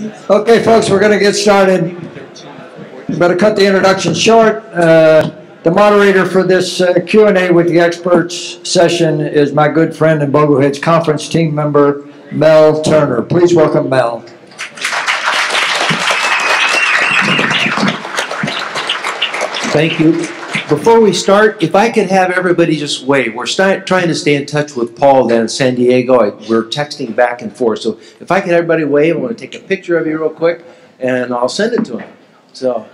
Okay, folks, we're going to get started. Better cut the introduction short. Uh, the moderator for this uh, Q&A with the experts session is my good friend and Bogleheads conference team member, Mel Turner. Please welcome Mel. Thank you. Before we start, if I could have everybody just wave. We're trying to stay in touch with Paul down in San Diego. I, we're texting back and forth. So if I could everybody wave, I want to take a picture of you real quick, and I'll send it to him. So,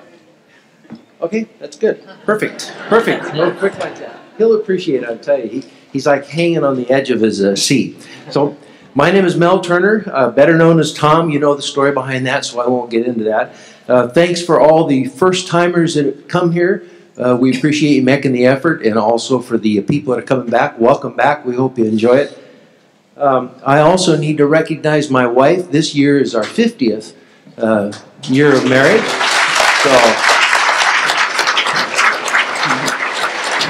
okay, that's good. Perfect. Perfect. Real quick like that. He'll appreciate it, I'll tell you. He, he's like hanging on the edge of his uh, seat. So, my name is Mel Turner, uh, better known as Tom. You know the story behind that, so I won't get into that. Uh, thanks for all the first timers that have come here. Uh, we appreciate you making the effort, and also for the people that are coming back. Welcome back. We hope you enjoy it. Um, I also need to recognize my wife. This year is our 50th uh, year of marriage. So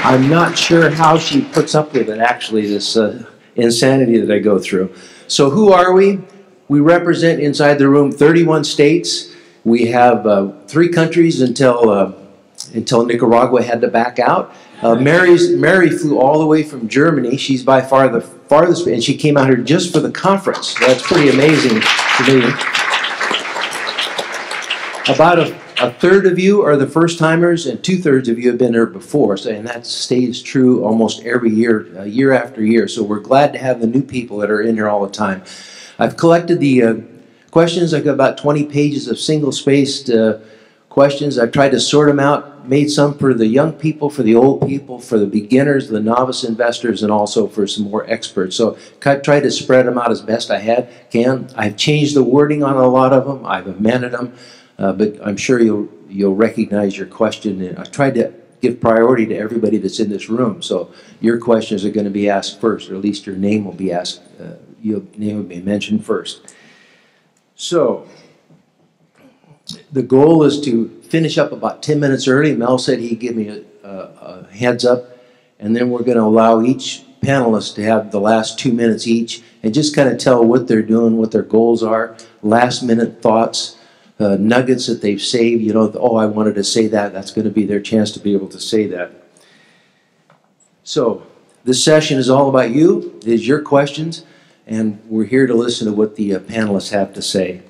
I'm not sure how she puts up with it, actually, this uh, insanity that I go through. So, who are we? We represent inside the room 31 states. We have uh, three countries until uh, until Nicaragua had to back out. Uh, Mary's, Mary flew all the way from Germany. She's by far the farthest, and she came out here just for the conference. That's pretty amazing to me. About a, a third of you are the first timers, and two thirds of you have been here before. So, and that stays true almost every year, uh, year after year. So we're glad to have the new people that are in here all the time. I've collected the uh, questions. I've got about 20 pages of single spaced uh, questions. I've tried to sort them out, made some for the young people, for the old people, for the beginners, the novice investors, and also for some more experts. So I tried to spread them out as best I had can. I've changed the wording on a lot of them. I've amended them, uh, but I'm sure you'll you'll recognize your question. And I tried to give priority to everybody that's in this room. So your questions are going to be asked first, or at least your name will be asked. Uh, your name will be mentioned first. So the goal is to finish up about 10 minutes early. Mel said he'd give me a, a, a heads up, and then we're going to allow each panelist to have the last two minutes each and just kind of tell what they're doing, what their goals are, last minute thoughts, uh, nuggets that they've saved. You know, oh, I wanted to say that. That's going to be their chance to be able to say that. So, this session is all about you, it is your questions, and we're here to listen to what the uh, panelists have to say.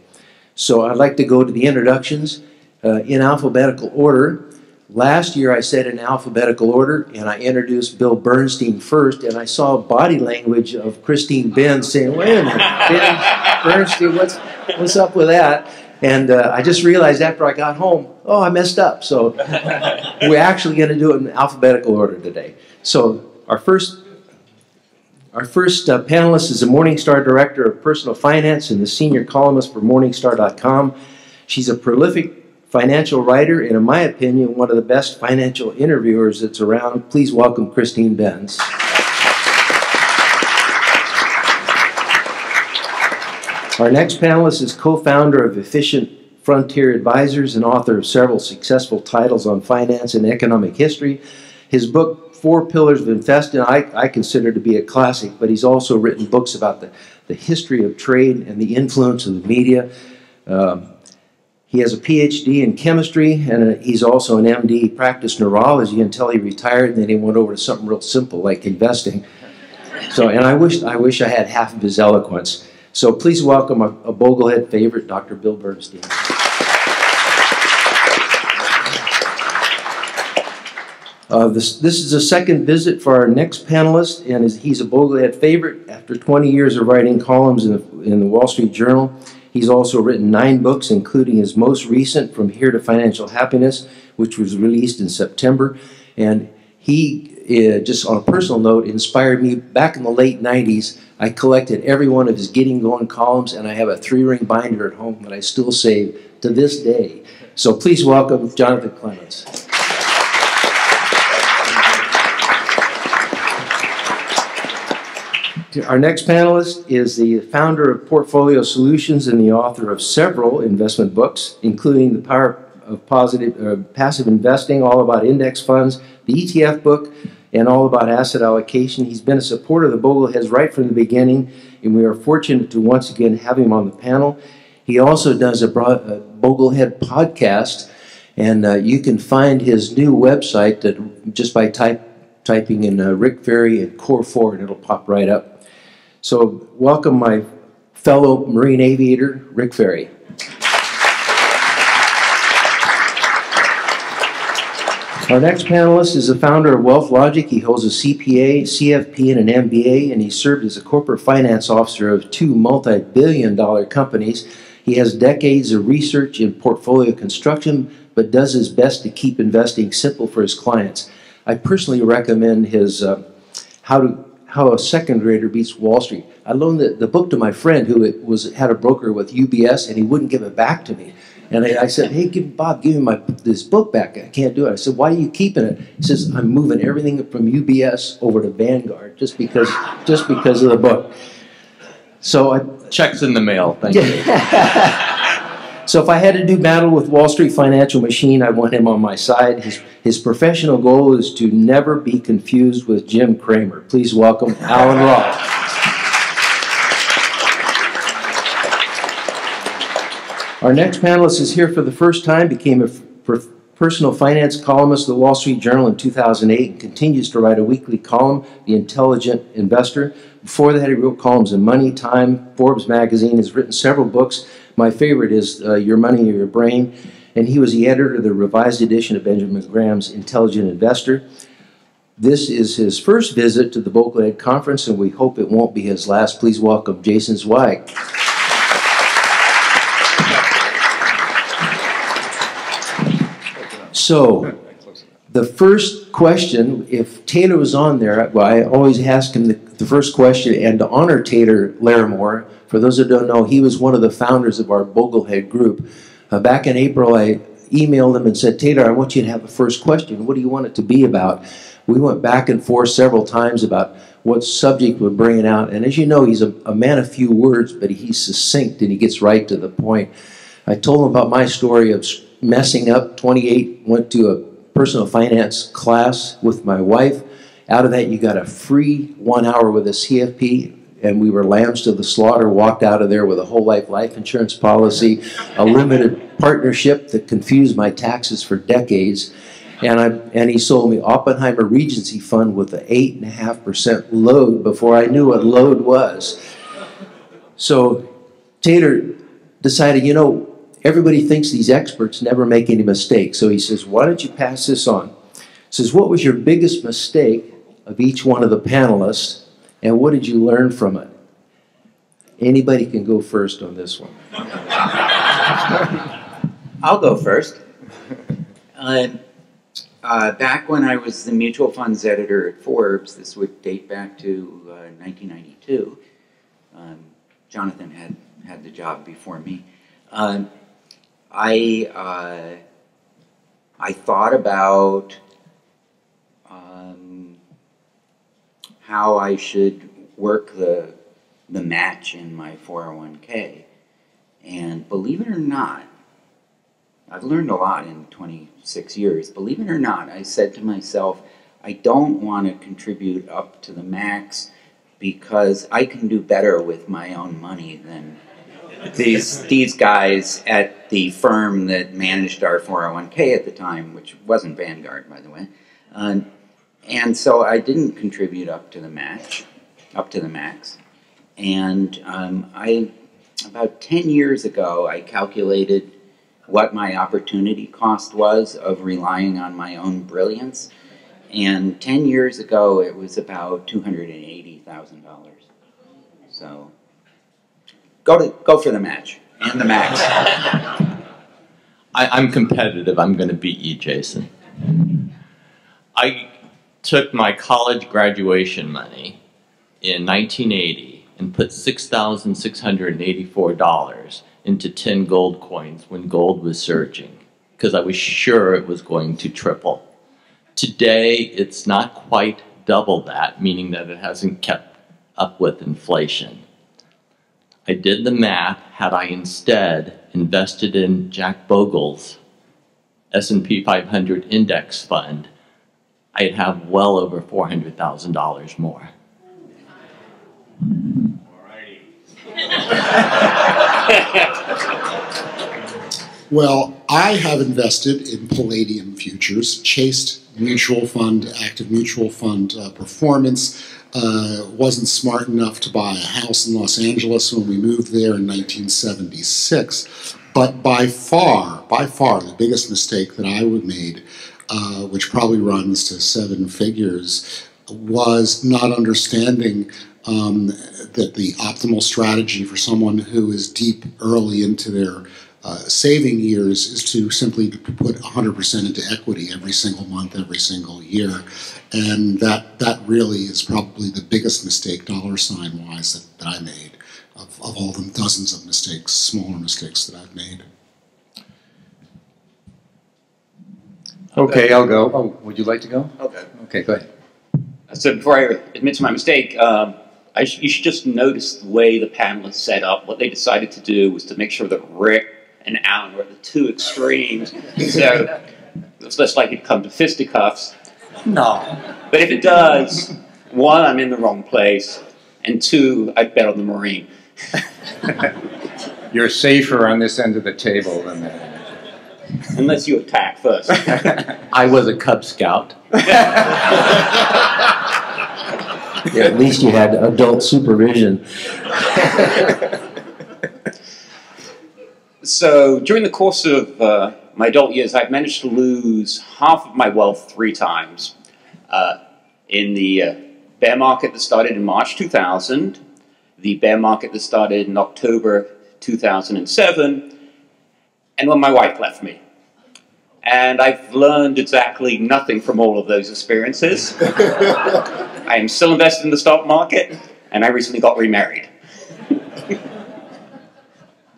So I'd like to go to the introductions uh, in alphabetical order. Last year I said in alphabetical order, and I introduced Bill Bernstein first, and I saw body language of Christine Benz saying, wait a minute, Ben Bernstein, what's, what's up with that? And uh, I just realized after I got home, oh, I messed up. So we're actually going to do it in alphabetical order today. So our first our first uh, panelist is the Morningstar Director of Personal Finance and the Senior Columnist for Morningstar.com. She's a prolific financial writer and, in my opinion, one of the best financial interviewers that's around. Please welcome Christine Benz. Our next panelist is co-founder of Efficient Frontier Advisors and author of several successful titles on finance and economic history. His book, Four Pillars of Investing, I, I consider to be a classic, but he's also written books about the, the history of trade and the influence of the media. Um, he has a PhD in chemistry, and a, he's also an MD. He practiced neurology until he retired, and then he went over to something real simple like investing. So, and I wish I wish I had half of his eloquence. So please welcome a, a Boglehead favorite, Dr. Bill Bernstein. Uh, this, this is a second visit for our next panelist, and he's a Boglehead favorite after 20 years of writing columns in the, in the Wall Street Journal. He's also written nine books, including his most recent, From Here to Financial Happiness, which was released in September. And he, uh, just on a personal note, inspired me back in the late 90s. I collected every one of his Getting Going columns, and I have a three ring binder at home that I still save to this day. So please welcome Jonathan Clements. Our next panelist is the founder of Portfolio Solutions and the author of several investment books, including The Power of Positive, uh, Passive Investing, all about index funds, the ETF book, and all about asset allocation. He's been a supporter of the Bogleheads right from the beginning, and we are fortunate to once again have him on the panel. He also does a, a Boglehead podcast, and uh, you can find his new website that just by type, typing in uh, Rick Ferri and Core 4, and it'll pop right up. So, welcome my fellow Marine aviator, Rick Ferri. Our next panelist is the founder of Wealth Logic. He holds a CPA, CFP, and an MBA, and he served as a corporate finance officer of two multi billion dollar companies. He has decades of research in portfolio construction, but does his best to keep investing simple for his clients. I personally recommend his uh, How to How a Second Grader Beats Wall Street. I loaned the, the book to my friend who was had a broker with UBS, and he wouldn't give it back to me. And I, I, said, "Hey, give Bob, give me my this book back. I can't do it." I said, "Why are you keeping it?" He says, "I'm moving everything from UBS over to Vanguard just because just because of the book." So I checks in the mail. Thank you. so if I had to do battle with Wall Street financial machine, I want him on my side. His his professional goal is to never be confused with Jim Cramer. Please welcome Allan Roth. Our next panelist is here for the first time, became a personal finance columnist of the Wall Street Journal in 2008 and continues to write a weekly column, The Intelligent Investor. Before that, he wrote columns in Money, Time, Forbes magazine, has written several books. My favorite is uh, Your Money or Your Brain, and he was the editor of the revised edition of Benjamin Graham's Intelligent Investor. This is his first visit to the Boglehead Conference, and we hope it won't be his last. Please welcome Jason Zweig. So, the first question, if Taylor was on there, well, I always ask him the, the first question, and to honor Taylor Larimore, for those that don't know, he was one of the founders of our Boglehead group. Uh, back in April, I emailed him and said, Taylor, I want you to have the first question. What do you want it to be about? We went back and forth several times about what subject we're bringing out. And as you know, he's a, a man of few words, but he's succinct and he gets right to the point. I told him about my story of messing up. 28, went to a personal finance class with my wife. Out of that, you got a free one hour with a CFP, and we were lambs to the slaughter. Walked out of there with a whole life life insurance policy, a limited partnership that confused my taxes for decades. And, I, and he sold me Oppenheimer Regency Fund with an 8.5% load before I knew what load was. So Taylor decided, you know, everybody thinks these experts never make any mistakes. So he says, why don't you pass this on? He says, what was your biggest mistake of each one of the panelists, and what did you learn from it? Anybody can go first on this one. I'll go first. Uh, uh, back when I was the mutual funds editor at Forbes, this would date back to uh, 1992. Um, Jonathan had had the job before me. Um, I uh, I thought about um, how I should work the the match in my 401k, and believe it or not, I've learned a lot in 26 years. Believe it or not, I said to myself, I don't want to contribute up to the max because I can do better with my own money than these these guys at the firm that managed our 401k at the time, which wasn't Vanguard, by the way. Uh, and so I didn't contribute up to the match, up to the max. And um, I, about 10 years ago, I calculated what my opportunity cost was of relying on my own brilliance. And 10 years ago, it was about $280,000. So Go to go for the match and the max. I, am competitive. I'm going to beat you, Jason. I took my college graduation money in 1980 and put $6,684 into 10 gold coins when gold was surging because I was sure it was going to triple. Today, it's not quite double that, meaning that it hasn't kept up with inflation. I did the math. Had I instead invested in Jack Bogle's S&P 500 index fund, I'd have well over $400,000 more. Well, I have invested in Palladium futures, chased mutual fund, active mutual fund uh, performance. Uh, wasn't smart enough to buy a house in Los Angeles when we moved there in 1976. But by far, by far, the biggest mistake that I would made, uh, which probably runs to seven figures, was not understanding um, that the optimal strategy for someone who is deep early into their uh, saving years is to simply put 100% into equity every single month, every single year. And that, that really is probably the biggest mistake, dollar sign wise, that, that I made of, of all the dozens of mistakes, smaller mistakes that I've made. Okay, I'll go. Oh, would you like to go? Okay. Okay, go ahead. So before I admit to my mistake, um, I sh- you should just notice the way the panelists set up. What they decided to do was to make sure that Rick and Allan were at the two extremes. so it's less likely to come to fisticuffs. No. But if it does, one, I'm in the wrong place, and two, I bet on the Marine. You're safer on this end of the table than that. Unless you attack first. I was a Cub Scout. Yeah, at least you had adult supervision. So during the course of uh, my adult years, I've managed to lose half of my wealth three times. Uh, in the uh, bear market that started in March 2000, the bear market that started in October 2007, and when my wife left me. And I've learned exactly nothing from all of those experiences. I am still invested in the stock market, and I recently got remarried. The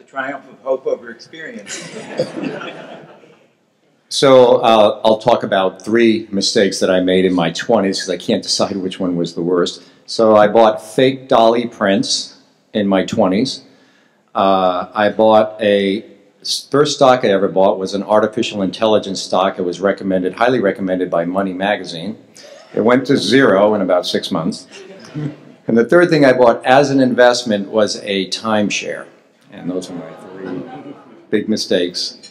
triumph of hope over experience. So uh, I'll talk about three mistakes that I made in my 20s because I can't decide which one was the worst. So I bought fake Dali prints in my 20s. Uh, I bought a first stock I ever bought was an artificial intelligence stock. It was recommended, highly recommended by Money Magazine. It went to zero in about six months. And the third thing I bought as an investment was a timeshare. And those are my three big mistakes.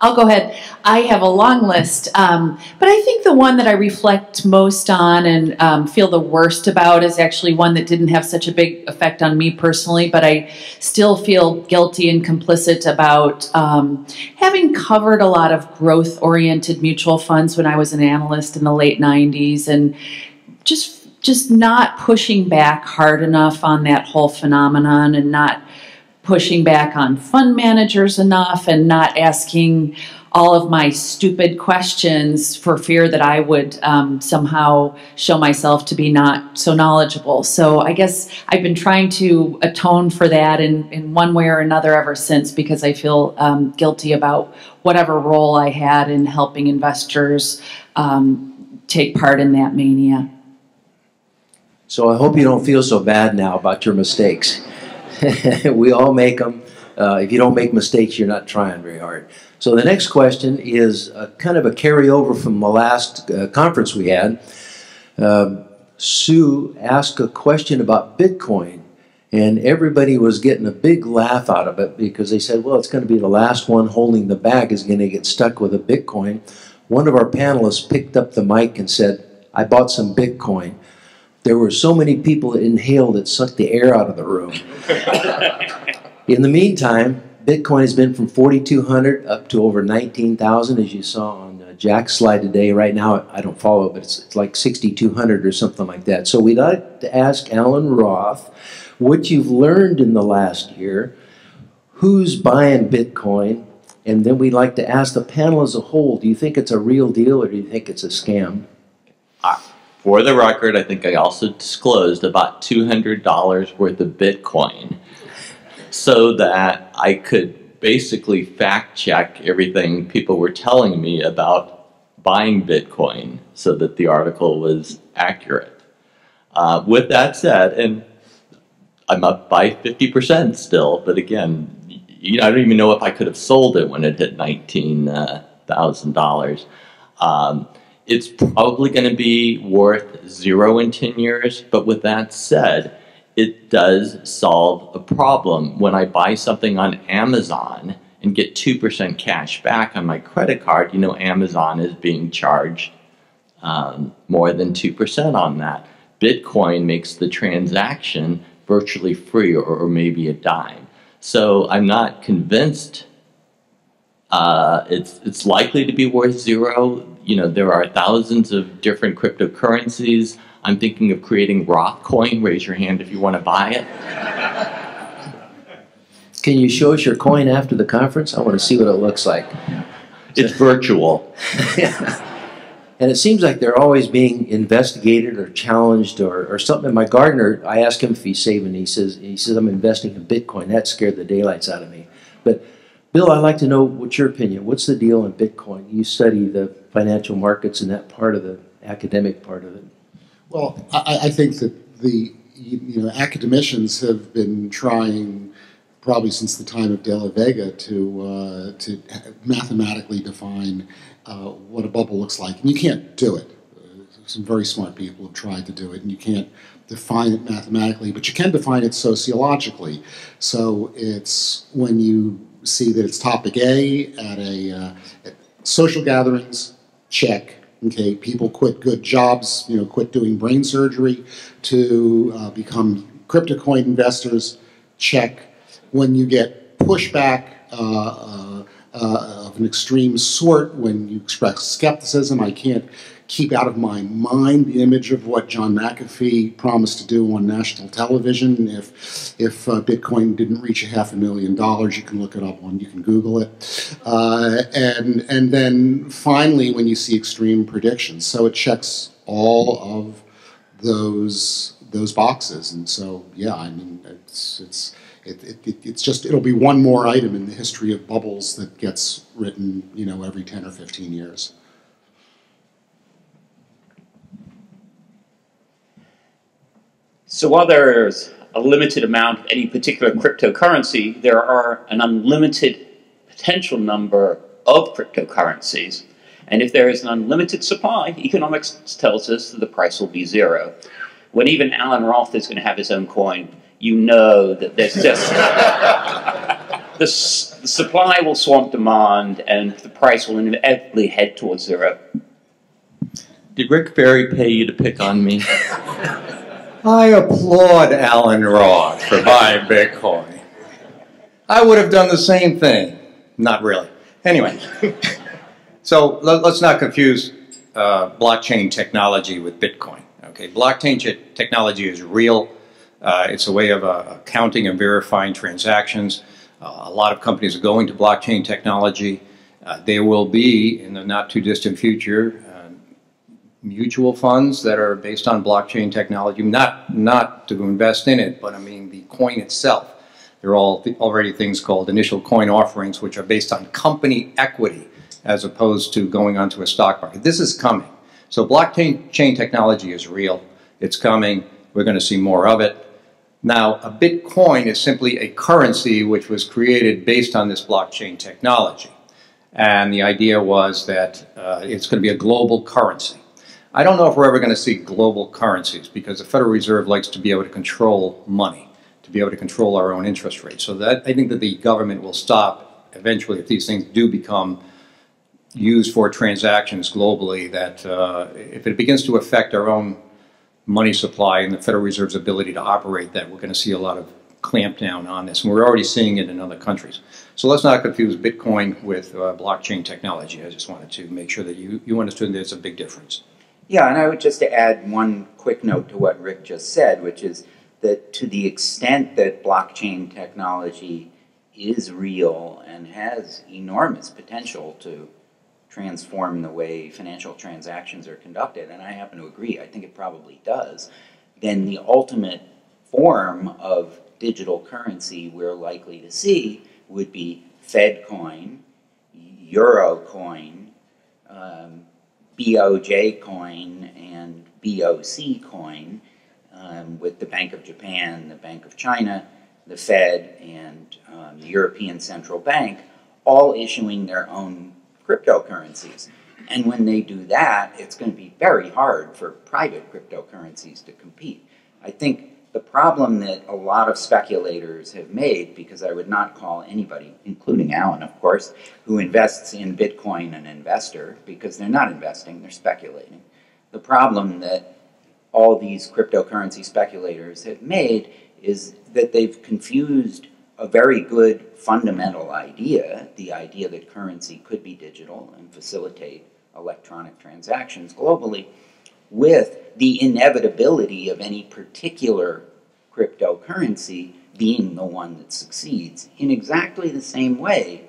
I'll go ahead. I have a long list, um, but I think the one that I reflect most on and um, feel the worst about is actually one that didn't have such a big effect on me personally, but I still feel guilty and complicit about um, having covered a lot of growth oriented mutual funds when I was an analyst in the late 90s and just just not pushing back hard enough on that whole phenomenon and not pushing back on fund managers enough and not asking all of my stupid questions for fear that I would um, somehow show myself to be not so knowledgeable. So I guess I've been trying to atone for that in, in one way or another ever since because I feel um, guilty about whatever role I had in helping investors um, take part in that mania. So I hope you don't feel so bad now about your mistakes. we all make them. Uh, if you don't make mistakes, you're not trying very hard. So the next question is uh, kind of a carryover from the last uh, conference we had. Um, Sue asked a question about Bitcoin, and everybody was getting a big laugh out of it because they said, well, it's going to be the last one holding the bag is going to get stuck with a Bitcoin. One of our panelists picked up the mic and said, I bought some Bitcoin there were so many people that inhaled it sucked the air out of the room. In the meantime, Bitcoin has been from 4,200 up to over 19,000, as you saw on uh, Jack's slide today. Right now, I don't follow, but it's, it's like 6,200 or something like that. So we'd like to ask Allan Roth what you've learned in the last year, who's buying Bitcoin, and then we'd like to ask the panel as a whole, do you think it's a real deal or do you think it's a scam? For the record, I think I also disclosed about $200 worth of Bitcoin so that I could basically fact check everything people were telling me about buying Bitcoin so that the article was accurate. Uh, with that said, and I'm up by 50% still, but again, you know, I don't even know if I could have sold it when it hit $19,000. Um, it's probably going to be worth zero in 10 years, but with that said, it does solve a problem. When I buy something on Amazon and get 2% cash back on my credit card, you know, Amazon is being charged um, more than 2% on that. Bitcoin makes the transaction virtually free or, or maybe a dime. So I'm not convinced uh, it's, it's likely to be worth zero. You know, there are thousands of different cryptocurrencies. I'm thinking of creating Rothcoin. Raise your hand if you want to buy it. Can you show us your coin after the conference? I want to see what it looks like. It's virtual. And it seems like they're always being investigated or challenged or, or something. My gardener, I asked him if he's saving. He says he says I'm investing in Bitcoin. That scared the daylights out of me. But Bill, I'd like to know what's your opinion. What's the deal on Bitcoin? You study the financial markets and that part of the academic part of it. Well, I, I think that the you know academicians have been trying probably since the time of De La Vega to uh, to mathematically define uh, what a bubble looks like, and you can't do it. Uh, some very smart people have tried to do it, and you can't define it mathematically, but you can define it sociologically. So it's when you see that it's topic A at a uh, at social gatherings, check. Okay, people quit good jobs, you know, quit doing brain surgery to uh, become crypto coin investors, check. When you get pushback uh, uh uh, of an extreme sort when you express skepticism. I can't keep out of my mind the image of what John McAfee promised to do on national television. If if uh, Bitcoin didn't reach a half a million dollars, you can look it up on you can Google it. Uh, and and then finally, when you see extreme predictions, so it checks all of those those boxes. And so yeah, I mean it's it's it, it, it's just it'll be one more item in the history of bubbles that gets written, you know, every 10 or 15 years. So while there's a limited amount of any particular cryptocurrency, there are an unlimited potential number of cryptocurrencies. And if there is an unlimited supply, economics tells us that the price will be zero. When even Allan Roth is going to have his own coin, you know that there's just the, the supply will swamp demand and the price will inevitably head towards zero. Did Rick Ferri pay you to pick on me? I applaud Allan Roth for buying Bitcoin. I would have done the same thing. Not really. Anyway, so let, us not confuse uh, blockchain technology with Bitcoin. Okay, blockchain technology is real uh, it's a way of uh, counting and verifying transactions. Uh, a lot of companies are going to blockchain technology. Uh, there will be, in the not too distant future, mutual funds that are based on blockchain technology. Not, not to invest in it, but I mean the coin itself. There are all th already things called initial coin offerings, which are based on company equity as opposed to going onto a stock market. This is coming. So blockchain chain technology is real. It's coming. We're going to see more of it. Now, a Bitcoin is simply a currency which was created based on this blockchain technology. And the idea was that uh, it's going to be a global currency. I don't know if we're ever going to see global currencies because the Federal Reserve likes to be able to control money, to be able to control our own interest rate. So that I think that the government will stop eventually if these things do become used for transactions globally, that uh, if it begins to affect our own money supply and the Federal Reserve's ability to operate that, we're going to see a lot of clampdown on this. And we're already seeing it in other countries. So let's not confuse Bitcoin with uh, blockchain technology. I just wanted to make sure that you, you understood there's a big difference. Yeah, and I would just to add one quick note to what Rick just said, which is that to the extent that blockchain technology is real and has enormous potential to transform the way financial transactions are conducted, and I happen to agree, I think it probably does, then the ultimate form of digital currency we're likely to see would be Fed FedCoin, Eurocoin, um, BOJ coin, and BOC coin, um, with the Bank of Japan, the Bank of China, the Fed, and um, the European Central Bank all issuing their own cryptocurrencies. And when they do that, it's going to be very hard for private cryptocurrencies to compete. I think the problem that a lot of speculators have made, because I would not call anybody, including Allan, of course, who invests in Bitcoin an investor, because they're not investing, they're speculating. The problem that all these cryptocurrency speculators have made is that they've confused a very good fundamental idea, the idea that currency could be digital and facilitate electronic transactions globally, with the inevitability of any particular cryptocurrency being the one that succeeds in exactly the same way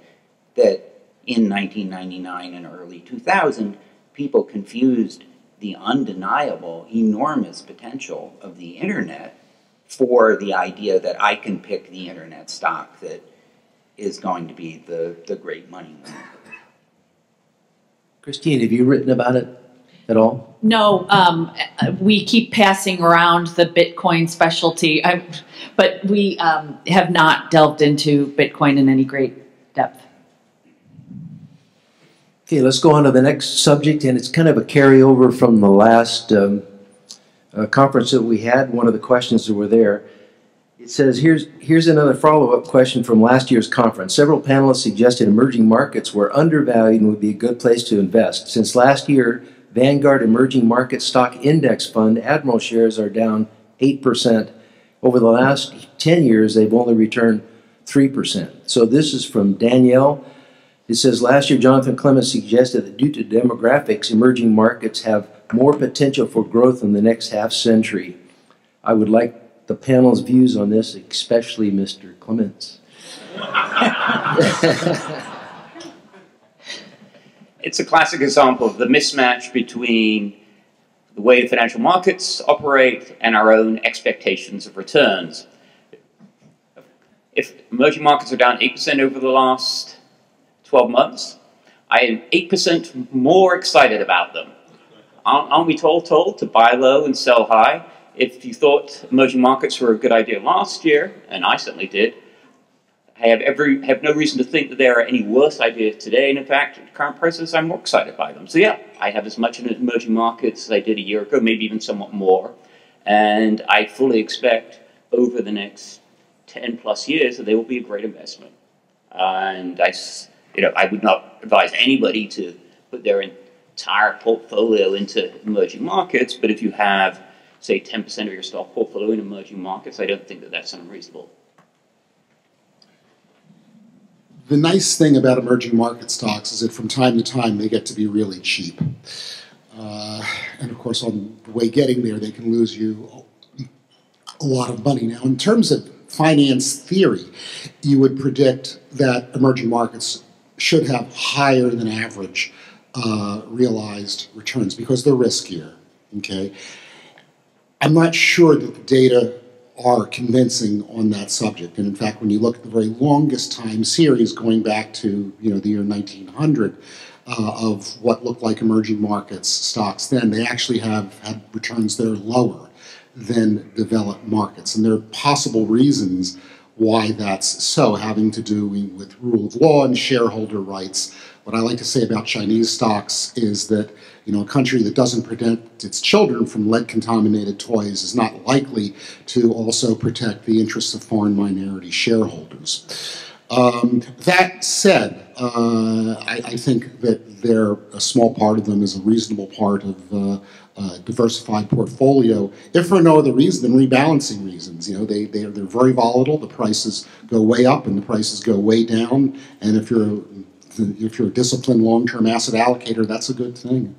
that in 1999 and early 2000 people confused the undeniable enormous potential of the internet for the idea that I can pick the internet stock that is going to be the, the great money winner. Christine, have you written about it at all? No, um, we keep passing around the Bitcoin specialty, I, but we um, have not delved into Bitcoin in any great depth. Okay, let's go on to the next subject, and it's kind of a carryover from the last um, uh, conference that we had. One of the questions that were there. It says, here's, here's another follow-up question from last year's conference. Several panelists suggested emerging markets were undervalued and would be a good place to invest. Since last year, Vanguard Emerging Market Stock Index Fund Admiral shares are down 8%. Over the last 10 years, they've only returned 3%. So this is from Danielle. It says last year, Jonathan Clements suggested that due to demographics, emerging markets have more potential for growth in the next half century. I would like the panel's views on this, especially Mr. Clements. it's a classic example of the mismatch between the way the financial markets operate and our own expectations of returns. If emerging markets are down 8% over the last 12 months, I am 8% more excited about them. Aren't, aren't we told, told to buy low and sell high? If you thought emerging markets were a good idea last year, and I certainly did, have every have no reason to think that there are any worse ideas today. And in fact, at current prices, I'm more excited by them. So yeah, I have as much in emerging markets as I did a year ago, maybe even somewhat more. And I fully expect over the next 10 plus years that they will be a great investment. and I, you know, I would not advise anybody to put their entire portfolio into emerging markets, but if you have, say, 10% of your stock portfolio in emerging markets, I don't think that that's unreasonable. The nice thing about emerging market stocks is that from time to time they get to be really cheap. Uh, and of course, on the way getting there, they can lose you a lot of money. Now, in terms of finance theory, you would predict that emerging markets should have higher than average uh, realized returns because they're riskier. Okay, I'm not sure that the data are convincing on that subject. And in fact, when you look at the very longest time series going back to you know the year 1900 uh, of what looked like emerging markets stocks then, they actually have had returns that are lower than developed markets. And there are possible reasons why that's so, having to do with rule of law and shareholder rights. What I like to say about Chinese stocks is that you know, a country that doesn't protect its children from lead-contaminated toys is not likely to also protect the interests of foreign minority shareholders. Um, that said, uh, I, I, think that they're, a small part of them is a reasonable part of uh, a diversified portfolio, if for no other reason than rebalancing reasons. You know, they, they are, they're very volatile. The prices go way up and the prices go way down. And if you're, if you're a disciplined long-term asset allocator, that's a good thing.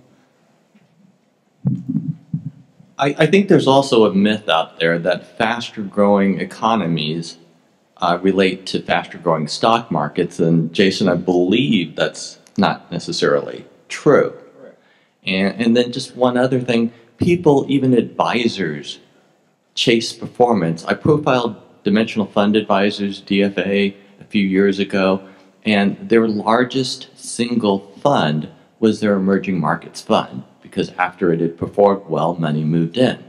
I, I, think there's also a myth out there that faster growing economies uh, relate to faster growing stock markets. And Jason, I believe that's not necessarily true. And, and then just one other thing people, even advisors, chase performance. I profiled Dimensional Fund Advisors, DFA, a few years ago, and their largest single fund was their emerging markets fund because after it had performed well, money moved in.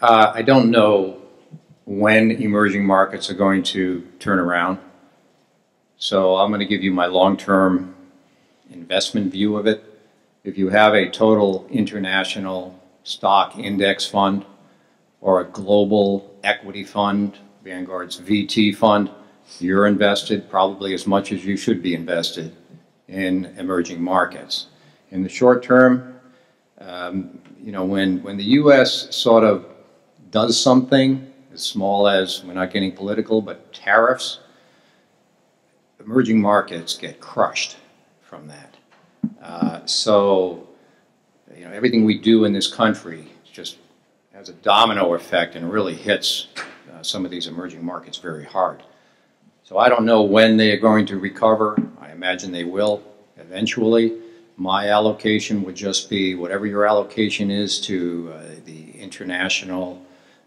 Uh, I don't know when emerging markets are going to turn around. So I'm going to give you my long-term investment view of it. If you have a total international stock index fund or a global equity fund, Vanguard's VT fund, you're invested probably as much as you should be invested in emerging markets. In the short term, um, you know, when, when the U.S. sort of does something as small as, we're not getting political, but tariffs, emerging markets get crushed from that. Uh, so, you know, everything we do in this country is just has a domino effect and really hits uh, some of these emerging markets very hard. So I don't know when they are going to recover. I imagine they will eventually. My allocation would just be whatever your allocation is to uh, the international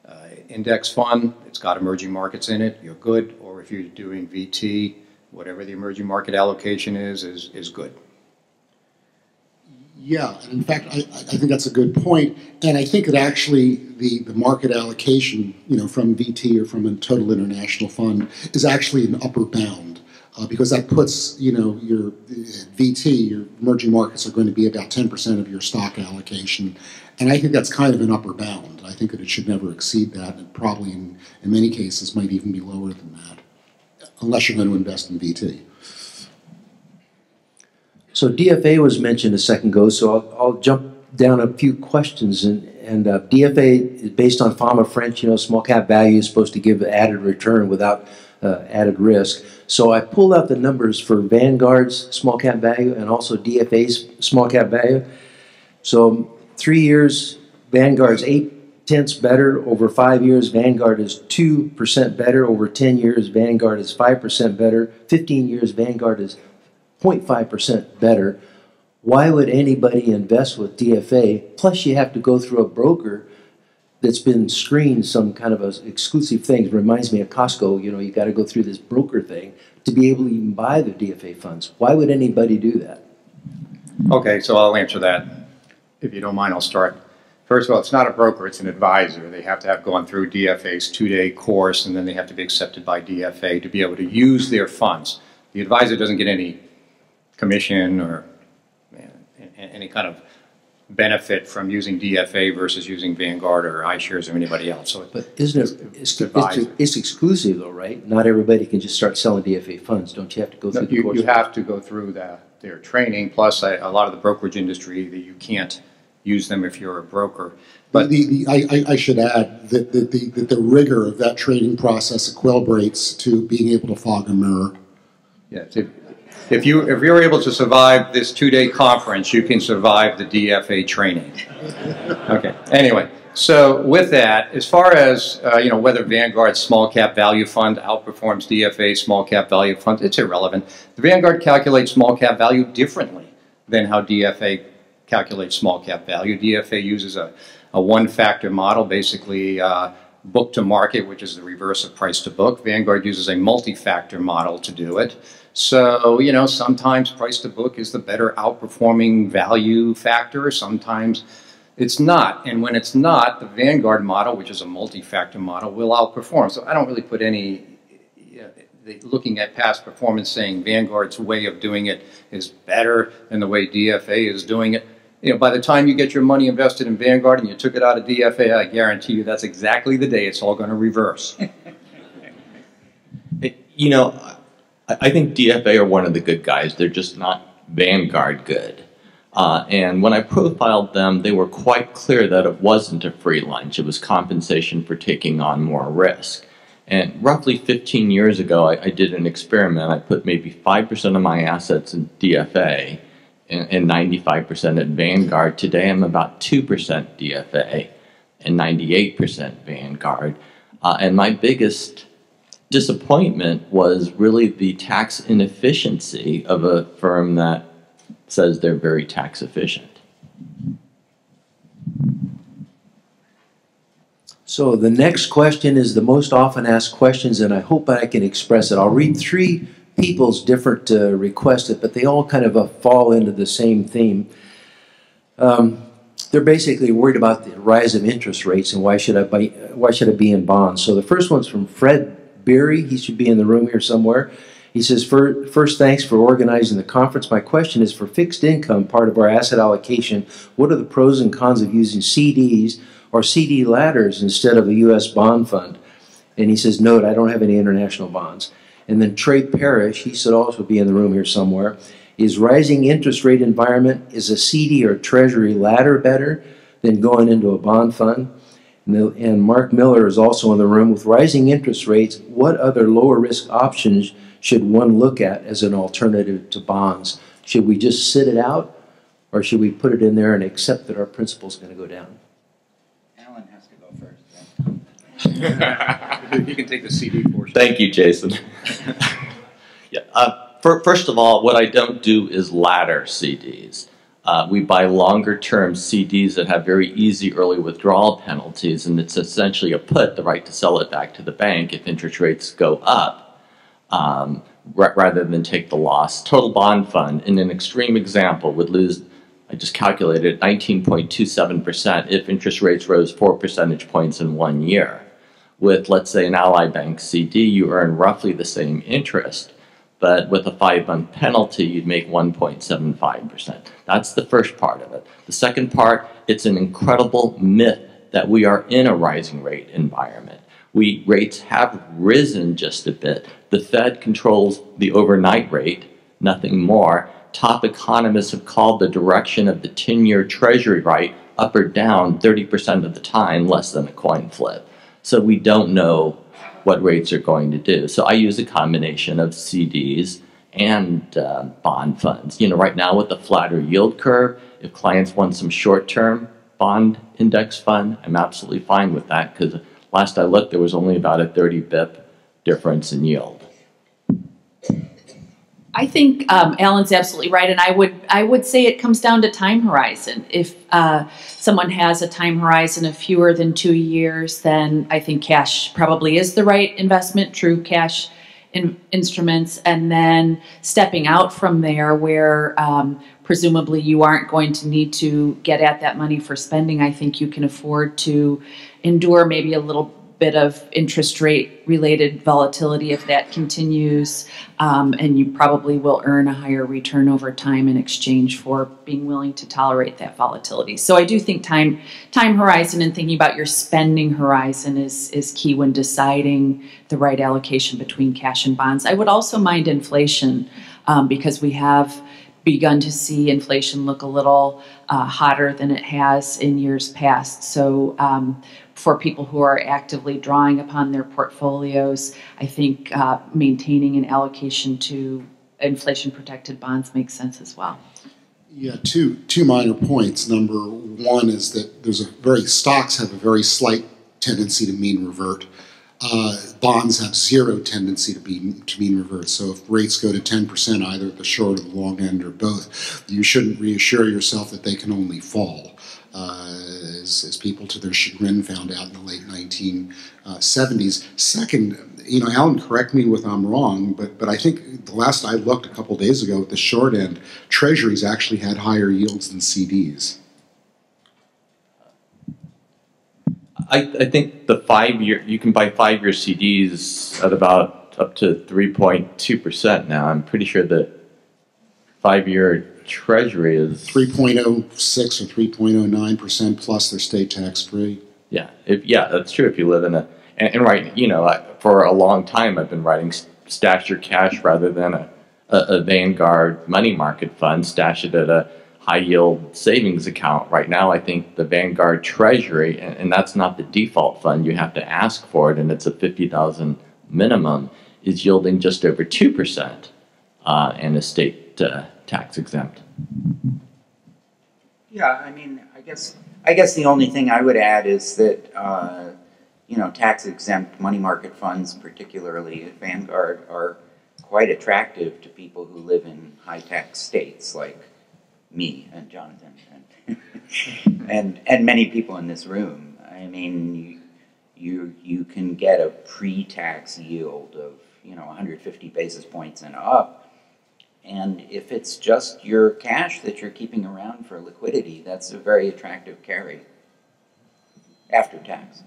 uh, index fund. It's got emerging markets in it. You're good. Or if you're doing VT, whatever the emerging market allocation is, is, is good. Yeah, and in fact, I, I think that's a good point. And I think that actually the, the market allocation, you know, from VT or from a total international fund is actually an upper bound. Uh, because that puts, you know, your VT, your emerging markets are going to be about 10% of your stock allocation. And I think that's kind of an upper bound. I think that it should never exceed that, and probably in, in many cases might even be lower than that, unless you're going to invest in VT. So DFA was mentioned a second ago, so I'll, I'll jump down a few questions. And, and uh, DFA is based on Fama French, you know, small cap value is supposed to give added return without uh, added risk. So I pulled out the numbers for Vanguard's small cap value and also DFA's small cap value. So three years, Vanguard's eight tenths better. Over five years, Vanguard is 2% better. Over 10 years, Vanguard is 5% better. 15 years, Vanguard is 0.5% better. Why would anybody invest with DFA? Plus, you have to go through a broker that's been screened some kind of a exclusive thing. It reminds me of Costco. You know, you got to go through this broker thing to be able to even buy the DFA funds. Why would anybody do that? Okay, so I'll answer that. If you don't mind, I'll start. First of all, it's not a broker, it's an advisor. They have to have gone through DFA's two-day course, and then they have to be accepted by DFA to be able to use their funds. The advisor doesn't get any commission or eh, any kind of benefit from using DFA versus using Vanguard or iShares or anybody else. So but isn't it, it's, it's, it's, exclusive though, right? Not everybody can just start selling DFA funds. Don't you have to go through no, the you, course? You have to go through the, their training, plus a, a, lot of the brokerage industry that you can't use them if you're a broker. But the, the, I, I, should add that, that, the, that the rigor of that trading process equilibrates to being able to fog a mirror. Yeah, if you if you're able to survive this two-day conference, you can survive the DFA training. Okay. Anyway, so with that, as far as uh, you know, whether Vanguard's small cap value fund outperforms DFA small cap value fund, it's irrelevant. The Vanguard calculates small cap value differently than how DFA calculates small cap value. DFA uses a, a one-factor model, basically. Uh, book to market, which is the reverse of price to book. Vanguard uses a multi-factor model to do it. So, you know, sometimes price to book is the better outperforming value factor, sometimes it's not. And when it's not, the Vanguard model, which is a multi-factor model, will outperform. So I don't really put any, uh, know, looking at past performance saying Vanguard's way of doing it is better than the way DFA is doing it. You know, by the time you get your money invested in Vanguard and you took it out of DFA, I guarantee you that's exactly the day it's all going to reverse. you know, I think DFA are one of the good guys. They're just not Vanguard good. Uh, and when I profiled them, they were quite clear that it wasn't a free lunch. It was compensation for taking on more risk. And roughly 15 years ago, I, I did an experiment. I put maybe 5% of my assets in DFA and, and 95% at Vanguard. Today, I'm about 2% DFA and 98% Vanguard. Uh, and my biggest disappointment was really the tax inefficiency of a firm that says they're very tax efficient. So the next question is the most often asked questions, and I hope I can express it. I'll read three people's different uh, requests, but they all kind of uh, fall into the same theme. Um, they're basically worried about the rise of interest rates and why should I buy, why should I be in bonds. So the first one's from Fred Beery. He should be in the room here somewhere. He says, "Fir- First, thanks for organizing the conference. My question is for fixed income, part of our asset allocation, what are the pros and cons of using CDs or CD ladders instead of a U.S. bond fund? And he says, note, I don't have any international bonds. And then Trey Parrish, he should also be in the room here somewhere, is rising interest rate environment, is a CD or treasury ladder better than going into a bond fund? And Mark Miller is also in the room. With rising interest rates, what other lower risk options should one look at as an alternative to bonds? Should we just sit it out? Or should we put it in there and accept that our principal is gonna go down? Allan has to go first. You can take the CD portion. Thank you, Jason. yeah. Uh, fir- first of all, what I don't do is ladder CDs. Uh, we buy longer term CDs that have very easy early withdrawal penalties, and it's essentially a put, the right to sell it back to the bank if interest rates go up, um, ra- rather than take the loss. Total bond fund, in an extreme example, would lose, I just calculated, 19.27% if interest rates rose 4 percentage points in one year with, let's say, an Ally Bank CD, you earn roughly the same interest. But with a five month penalty, you'd make 1.75%. That's the first part of it. The second part, it's an incredible myth that we are in a rising rate environment. We rates have risen just a bit. The Fed controls the overnight rate, nothing more. Top economists have called the direction of the 10 year Treasury rate up or down 30% of the time, less than a coin flip. So we don't know what rates are going to do. So I use a combination of CDs and uh, bond funds. You know, right now with the flatter yield curve, if clients want some short-term bond index fund, I'm absolutely fine with that because last I looked, there was only about a 30 bip difference in yield. I think um, Allan's absolutely right, and I would I would say it comes down to time horizon. If uh, someone has a time horizon of fewer than two years, then I think cash probably is the right investment. True cash in, instruments, and then stepping out from there, where um, presumably you aren't going to need to get at that money for spending. I think you can afford to endure maybe a little bit of interest rate related volatility if that continues, um, and you probably will earn a higher return over time in exchange for being willing to tolerate that volatility. So I do think time time horizon and thinking about your spending horizon is is key when deciding the right allocation between cash and bonds. I would also mind inflation um, because we have begun to see inflation look a little uh, hotter than it has in years past. So, um, for people who are actively drawing upon their portfolios, I think uh, maintaining an allocation to inflation protected bonds makes sense as well. Yeah, two two minor points. Number one is that there's a very stocks have a very slight tendency to mean revert. Uh, bonds have zero tendency to be to mean revert. So if rates go to ten percent, either at the short or the long end or both, you shouldn't reassure yourself that they can only fall. Uh, as, as people to their chagrin found out in the late 1970s. Second, you know, Allan, correct me if I'm wrong, but but I think the last I looked a couple days ago at the short end, Treasuries actually had higher yields than CDs. I, I think the five year, you can buy five year CDs at about up to 3.2% now. I'm pretty sure the five year treasury is 3.06 or 3.09 percent plus they're state tax free. Yeah, if, yeah, that's true. If you live in a and, and right, you know, I, for a long time I've been writing stash your cash rather than a, a, a Vanguard money market fund. Stash it at a high yield savings account. Right now, I think the Vanguard Treasury, and, and that's not the default fund. You have to ask for it, and it's a fifty thousand minimum. Is yielding just over two percent, uh, and is state uh, tax exempt. Yeah, I mean, I guess I guess the only thing I would add is that uh, you know tax exempt money market funds, particularly Vanguard, are quite attractive to people who live in high tax states like me and Jonathan and and and many people in this room. I mean, you you, you can get a pre-tax yield of you know 150 basis points and up. And if it's just your cash that you're keeping around for liquidity, that's a very attractive carry after tax.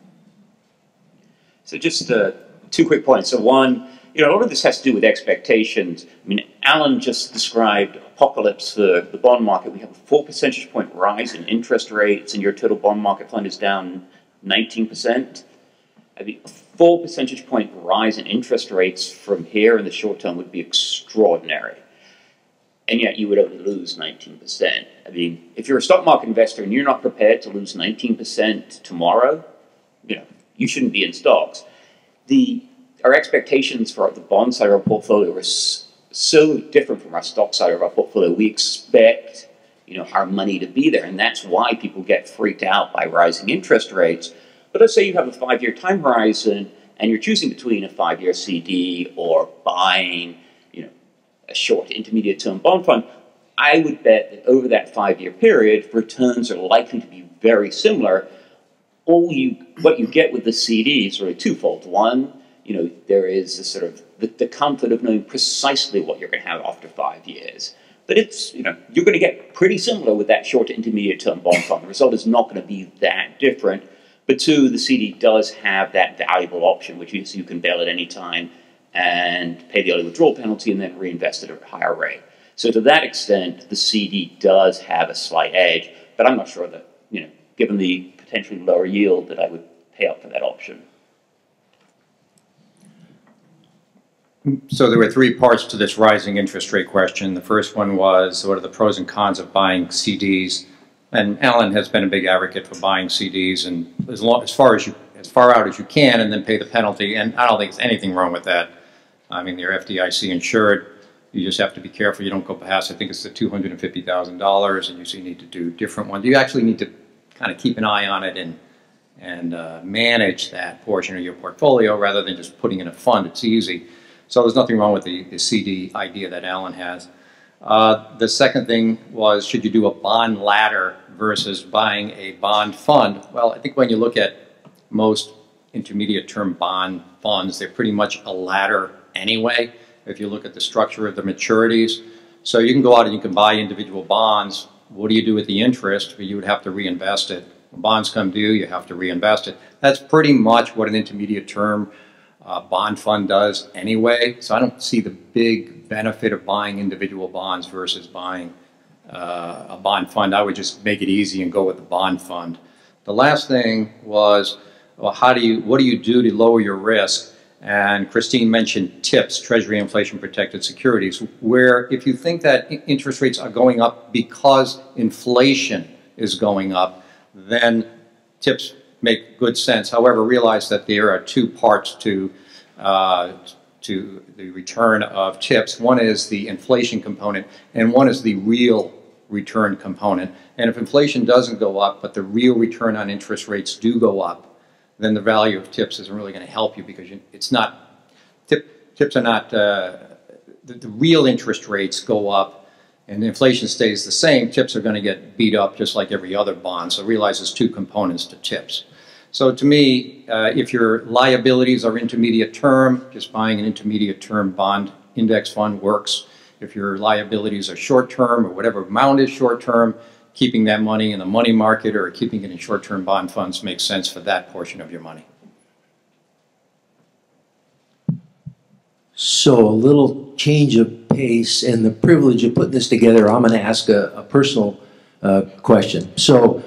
So just uh, two quick points. So one, you know, a lot of this has to do with expectations. I mean, Allan just described apocalypse for the bond market. We have a four percentage point rise in interest rates, and your total bond market fund is down 19%. I mean, a four percentage point rise in interest rates from here in the short term would be extraordinary. And yet you would only lose 19%. I mean, if you're a stock market investor and you're not prepared to lose 19% tomorrow, you know, you shouldn't be in stocks. The our expectations for the bond side of our portfolio are so different from our stock side of our portfolio. We expect, you know, our money to be there, and that's why people get freaked out by rising interest rates. But let's say you have a five-year time horizon, and you're choosing between a five-year CD or buying, a short intermediate-term bond fund. I would bet that over that five-year period, returns are likely to be very similar. All you, what you get with the CD is sort of twofold. One, you know, there is a sort of the, the comfort of knowing precisely what you're going to have after five years. But it's, you know, you're going to get pretty similar with that short to intermediate term bond fund. The result is not going to be that different. But two, the CD does have that valuable option, which is you can bail at any time and pay the early withdrawal penalty and then reinvest at a higher rate. So to that extent, the CD does have a slight edge, but I'm not sure that, you know, given the potentially lower yield, that I would pay up for that option. So there were three parts to this rising interest rate question. The first one was what are the pros and cons of buying CDs? And Allan has been a big advocate for buying CDs and as, long, as far as you as far out as you can and then pay the penalty. And I don't think there's anything wrong with that. I mean, they're FDIC insured. You just have to be careful. You don't go past, I think it's the $250,000 and you see you need to do different ones. You actually need to kind of keep an eye on it and, and uh, manage that portion of your portfolio rather than just putting in a fund. It's easy. So there's nothing wrong with the, the CD idea that Allan has. Uh, the second thing was, should you do a bond ladder versus buying a bond fund? Well, I think when you look at most intermediate term bond funds, they're pretty much a ladder anyway, if you look at the structure of the maturities. So you can go out and you can buy individual bonds. What do you do with the interest? You would have to reinvest it. When bonds come due, you have to reinvest it. That's pretty much what an intermediate term uh, bond fund does anyway. So I don't see the big benefit of buying individual bonds versus buying uh, a bond fund. I would just make it easy and go with the bond fund. The last thing was, well, how do you, what do you do to lower your risk? And Christine mentioned TIPS, Treasury Inflation Protected Securities, where if you think that interest rates are going up because inflation is going up, then TIPS make good sense. However, realize that there are two parts to uh, to the return of TIPS. One is the inflation component, and one is the real return component. And if inflation doesn't go up, but the real return on interest rates do go up, then the value of TIPS isn't really going to help you because you, it's not, tip, TIPS are not, uh, the, the real interest rates go up and inflation stays the same, TIPS are going to get beat up just like every other bond. So realize there's two components to TIPS. So to me, uh, if your liabilities are intermediate term, just buying an intermediate term bond index fund works. If your liabilities are short term or whatever amount is short term, keeping that money in the money market or keeping it in short term bond funds makes sense for that portion of your money. So a little change of pace and the privilege of putting this together, I'm going to ask a, a personal uh, question. So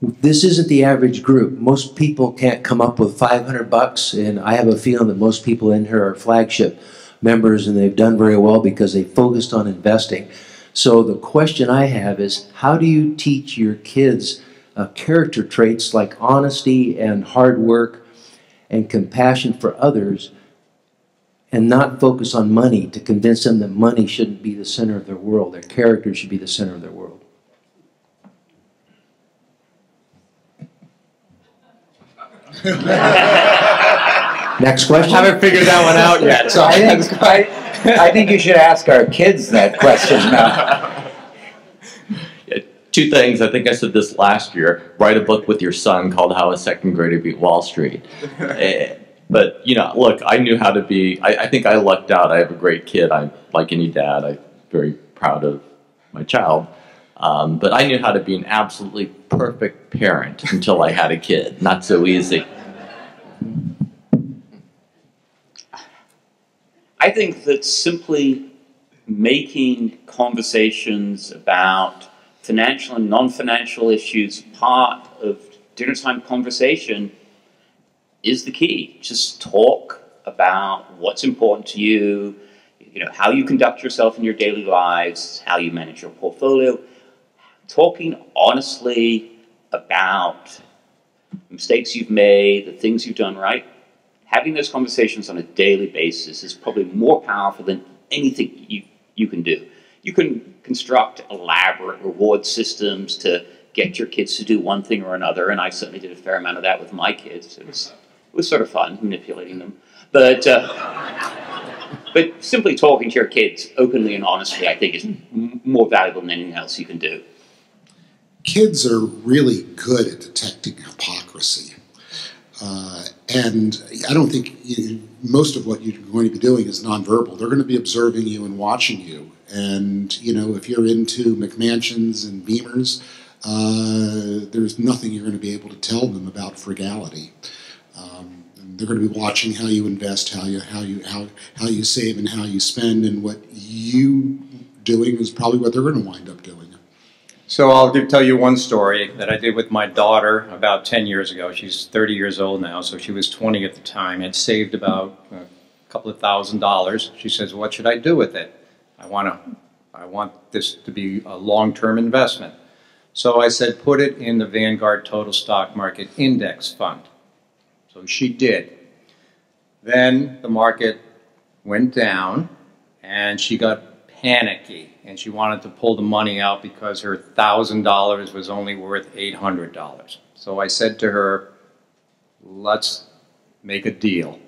this isn't the average group. Most people can't come up with 500 bucks, and I have a feeling that most people in here are flagship members, and they've done very well because they focused on investing. So the question I have is, how do you teach your kids uh, character traits like honesty and hard work and compassion for others, and not focus on money to convince them that money shouldn't be the center of their world. Their character should be the center of their world. Next question. I haven't figured that one out yet. So I think, I, I think you should ask our kids that question now. Yeah, two things. I think I said this last year. Write a book with your son called How a Second Grader Beat Wall Street. Eh, but, you know, look, I knew how to be, I, I think I lucked out. I have a great kid. I'm like any dad, I'm very proud of my child. Um, but I knew how to be an absolutely perfect parent until I had a kid. Not so easy. I think that simply making conversations about financial and non-financial issues part of dinner time conversation is the key. Just talk about what's important to you, you know, how you conduct yourself in your daily lives, how you manage your portfolio. Talking honestly about mistakes you've made, the things you've done right. Having those conversations on a daily basis is probably more powerful than anything you, you can do. You can construct elaborate reward systems to get your kids to do one thing or another, and I certainly did a fair amount of that with my kids. It was, it was sort of fun manipulating them. But, uh, but simply talking to your kids openly and honestly, I think, is more valuable than anything else you can do. Kids are really good at detecting hypocrisy. Uh, and I don't think you, most of what you're going to be doing is nonverbal. They're going to be observing you and watching you. And, you know, if you're into McMansions and Beamers, uh, there's nothing you're going to be able to tell them about frugality. Um, they're going to be watching how you invest, how you how you how how you save, and how you spend, and what you doing is probably what they're going to wind up doing. So I'll tell you one story that I did with my daughter about 10 years ago. She's 30 years old now, so she was 20 at the time. Had saved about a couple of thousand dollars. She says, "What should I do with it? I want to, I want this to be a long-term investment." So I said, "Put it in the Vanguard Total Stock Market Index Fund." So she did. Then the market went down, and she got panicky and she wanted to pull the money out because her $1,000 was only worth $800. So I said to her, let's make a deal.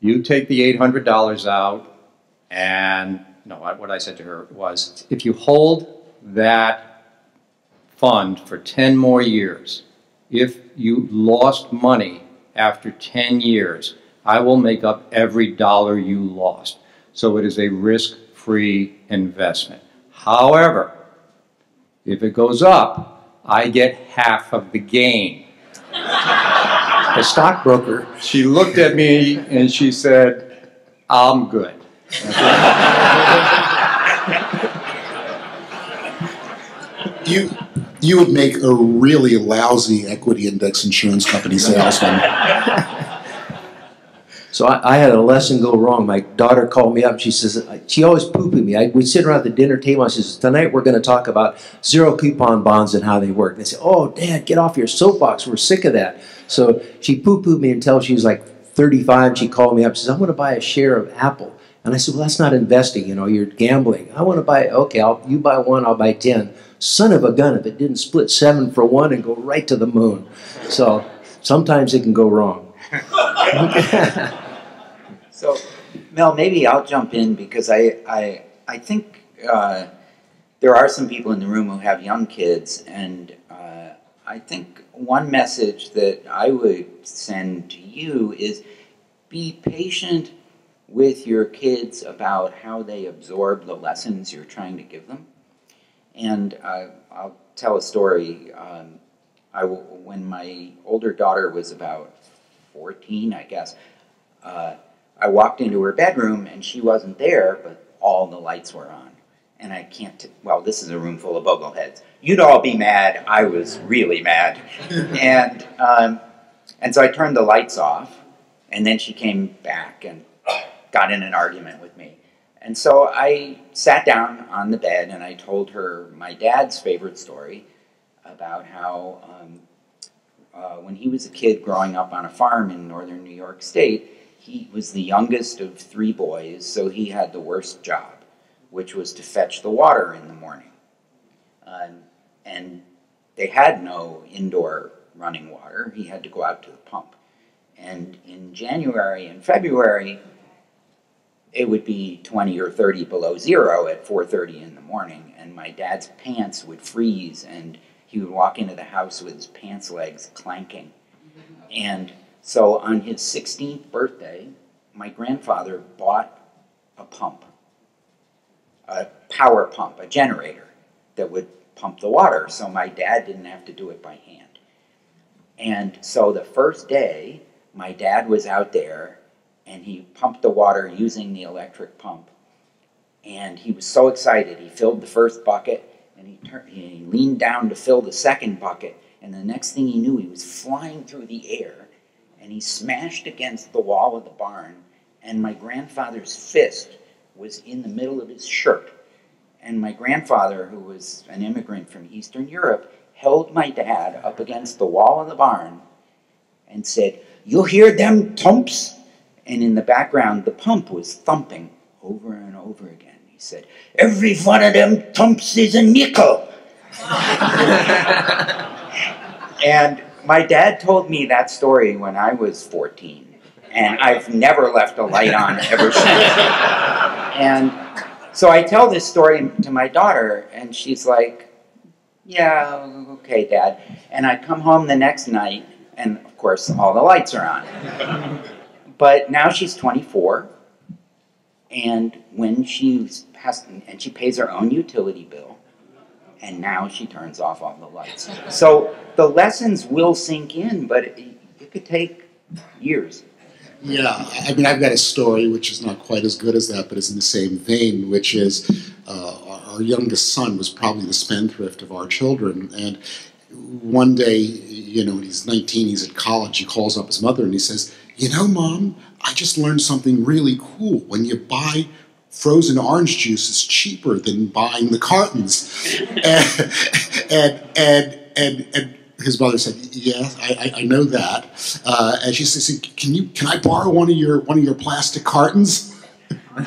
You take the $800 out, and no, what I said to her was, if you hold that fund for 10 more years, if you lost money after 10 years, I will make up every dollar you lost. So it is a risk free investment. However, if it goes up, I get half of the gain. The stockbroker. She looked at me and she said, I'm good. you you would make a really lousy equity index insurance company salesman. So I, I, had a lesson go wrong. My daughter called me up. She says, uh, she always poo-pooed me. I, we'd sit around the dinner table and she says, tonight we're going to talk about zero coupon bonds and how they work. And I said, oh, Dad, get off your soapbox. We're sick of that. So she poo-pooed me until she was like 35. She called me up. She says, I want to buy a share of Apple. And I said, well, that's not investing. You know, you're gambling. I want to buy, okay, I'll, you buy one, I'll buy 10. Son of a gun if it didn't split seven for one and go right to the moon. So sometimes it can go wrong. So, Mel, maybe I'll jump in because I, I, I think uh, there are some people in the room who have young kids, and uh, I think one message that I would send to you is be patient with your kids about how they absorb the lessons you're trying to give them. And uh, I'll tell a story. Um, I, when my older daughter was about 14, I guess, uh, I walked into her bedroom and she wasn't there, but all the lights were on. And I can't, t- well, this is a room full of bogleheads. You'd all be mad. I was really mad. and, um, and so I turned the lights off, and then she came back and got in an argument with me. And so I sat down on the bed and I told her my dad's favorite story about how um, uh, when he was a kid growing up on a farm in northern New York State, he was the youngest of three boys, so he had the worst job, which was to fetch the water in the morning. Um, and they had no indoor running water. He had to go out to the pump. And in January and February, it would be 20 or 30 below zero at 4.30 in the morning, and my dad's pants would freeze, and he would walk into the house with his pants legs clanking. And so on his 16th birthday, my grandfather bought a pump, a power pump, a generator that would pump the water so my dad didn't have to do it by hand. And so the first day, my dad was out there and he pumped the water using the electric pump. And he was so excited. He filled the first bucket and he, turned, he leaned down to fill the second bucket. And the next thing he knew, he was flying through the air and he smashed against the wall of the barn. And my grandfather's fist was in the middle of his shirt. And my grandfather, who was an immigrant from Eastern Europe, held my dad up against the wall of the barn and said, You hear them thumps? And in the background, the pump was thumping over and over again. He said, Every one of them thumps is a nickel. and my dad told me that story when I was 14. And I've never left a light on ever since. and so I tell this story to my daughter, and she's like, Yeah, okay, Dad. And I come home the next night, and of course, all the lights are on. but now she's 24, and when she has, and she pays her own utility bill, and now she turns off all the lights. So the lessons will sink in, but it, it could take years. Yeah, I mean, I've got a story which is not quite as good as that, but it's in the same vein, which is uh, our youngest son was probably the spendthrift of our children. And one day, you know, when he's 19, he's at college, he calls up his mother and he says, You know, mom, I just learned something really cool. When you buy frozen orange juice, is cheaper than buying the cartons. and, and, and, and, and his mother said, "Yeah, I, I know that." Uh, and she says, "Can you can I borrow one of your one of your plastic cartons?"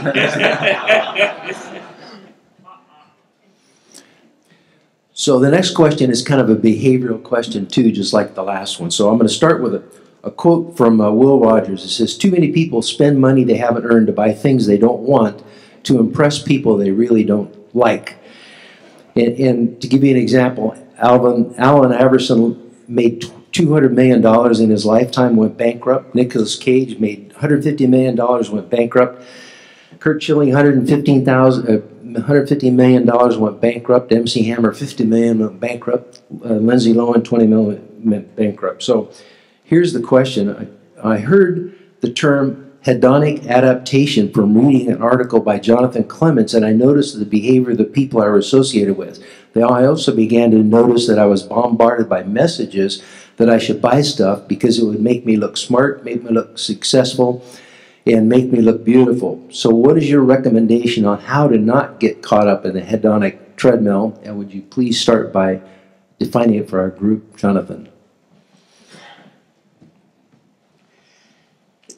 so the next question is kind of a behavioral question too, just like the last one. So I'm going to start with a, a quote from uh, Will Rogers. It says, "Too many people spend money they haven't earned to buy things they don't want to impress people they really don't like." And, and to give you an example, Alvin, Allen Iverson made $200 million in his lifetime, went bankrupt. Nicolas Cage made $150 million, went bankrupt. Curt Schilling, $115, uh, $150 million, went bankrupt. MC Hammer, 50 million, went bankrupt. Uh, Lindsay Lohan, 20 million, went bankrupt. So here's the question. I, I heard the term hedonic adaptation from reading an article by Jonathan Clements, and I noticed the behavior of the people I was associated with. Then I also began to notice that I was bombarded by messages that I should buy stuff because it would make me look smart, make me look successful, and make me look beautiful. So, what is your recommendation on how to not get caught up in the hedonic treadmill? And would you please start by defining it for our group, Jonathan?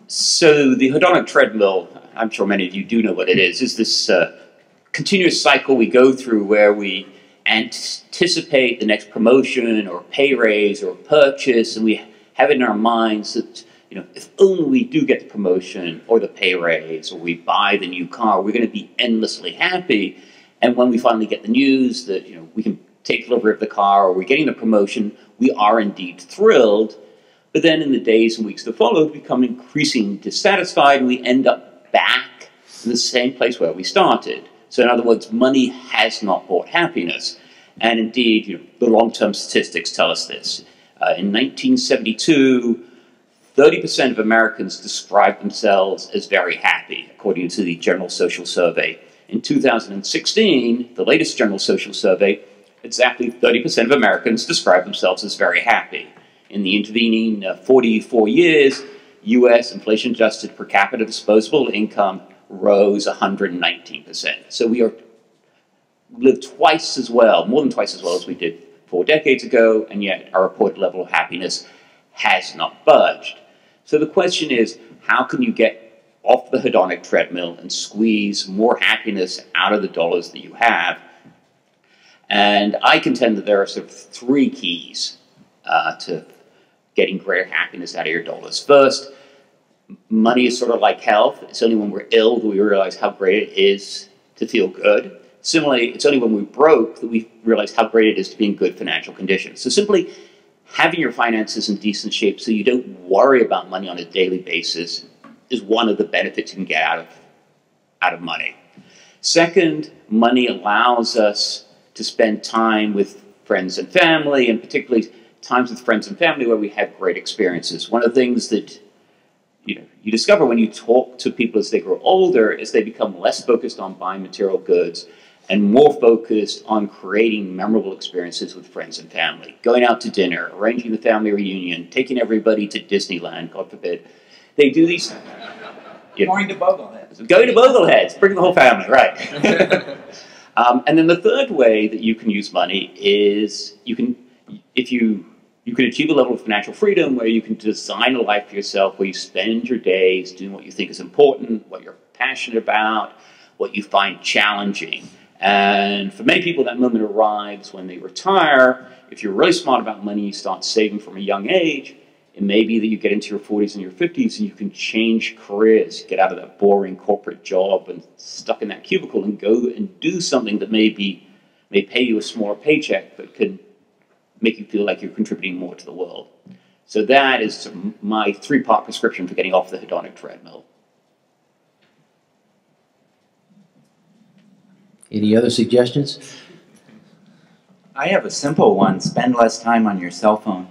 So, the hedonic treadmill, I'm sure many of you do know what it is, is this uh, continuous cycle we go through where we anticipate the next promotion or pay raise or purchase, and we have it in our minds that you know if only we do get the promotion or the pay raise or we buy the new car, we're going to be endlessly happy. And when we finally get the news that you know we can take delivery of the car or we're getting the promotion, we are indeed thrilled. But then in the days and weeks that follow, we become increasingly dissatisfied and we end up back in the same place where we started. So in other words, money has not bought happiness. And indeed, you know, the long-term statistics tell us this. Uh, in 1972, 30% of Americans described themselves as very happy, according to the General Social Survey. In 2016, the latest General Social Survey, exactly 30% of Americans describe themselves as very happy. In the intervening uh, 44 years, U.S. inflation-adjusted per capita disposable income rose 119%. So we are live twice as well, more than twice as well as we did four decades ago, and yet our reported level of happiness has not budged. So the question is, how can you get off the hedonic treadmill and squeeze more happiness out of the dollars that you have? And I contend that there are sort of three keys uh, to getting greater happiness out of your dollars. First, money is sort of like health. It's only when we're ill that we realize how great it is to feel good. Similarly, it's only when we're broke that we realize how great it is to be in good financial condition. So simply having your finances in decent shape so you don't worry about money on a daily basis is one of the benefits you can get out of, out of money. Second, money allows us to spend time with friends and family, and particularly times with friends and family where we have great experiences. One of the things that you know, you discover when you talk to people as they grow older, is they become less focused on buying material goods and more focused on creating memorable experiences with friends and family. Going out to dinner, arranging the family reunion, taking everybody to Disneyland, God forbid. They do these. You know, Going to Boglehead. Going to Bogleheads, bring the whole family, right? um, and then the third way that you can use money is you can, if you you can achieve a level of financial freedom where you can design a life for yourself, where you spend your days doing what you think is important, what you're passionate about, what you find challenging. And for many people, that moment arrives when they retire. If you're really smart about money, you start saving from a young age. It may be that you get into your 40s and your 50s and you can change careers, get out of that boring corporate job and stuck in that cubicle and go and do something that maybe may pay you a smaller paycheck but can make you feel like you're contributing more to the world. So that is sort of my three-part prescription for getting off the hedonic treadmill. Any other suggestions? I have a simple one. Spend less time on your cell phone.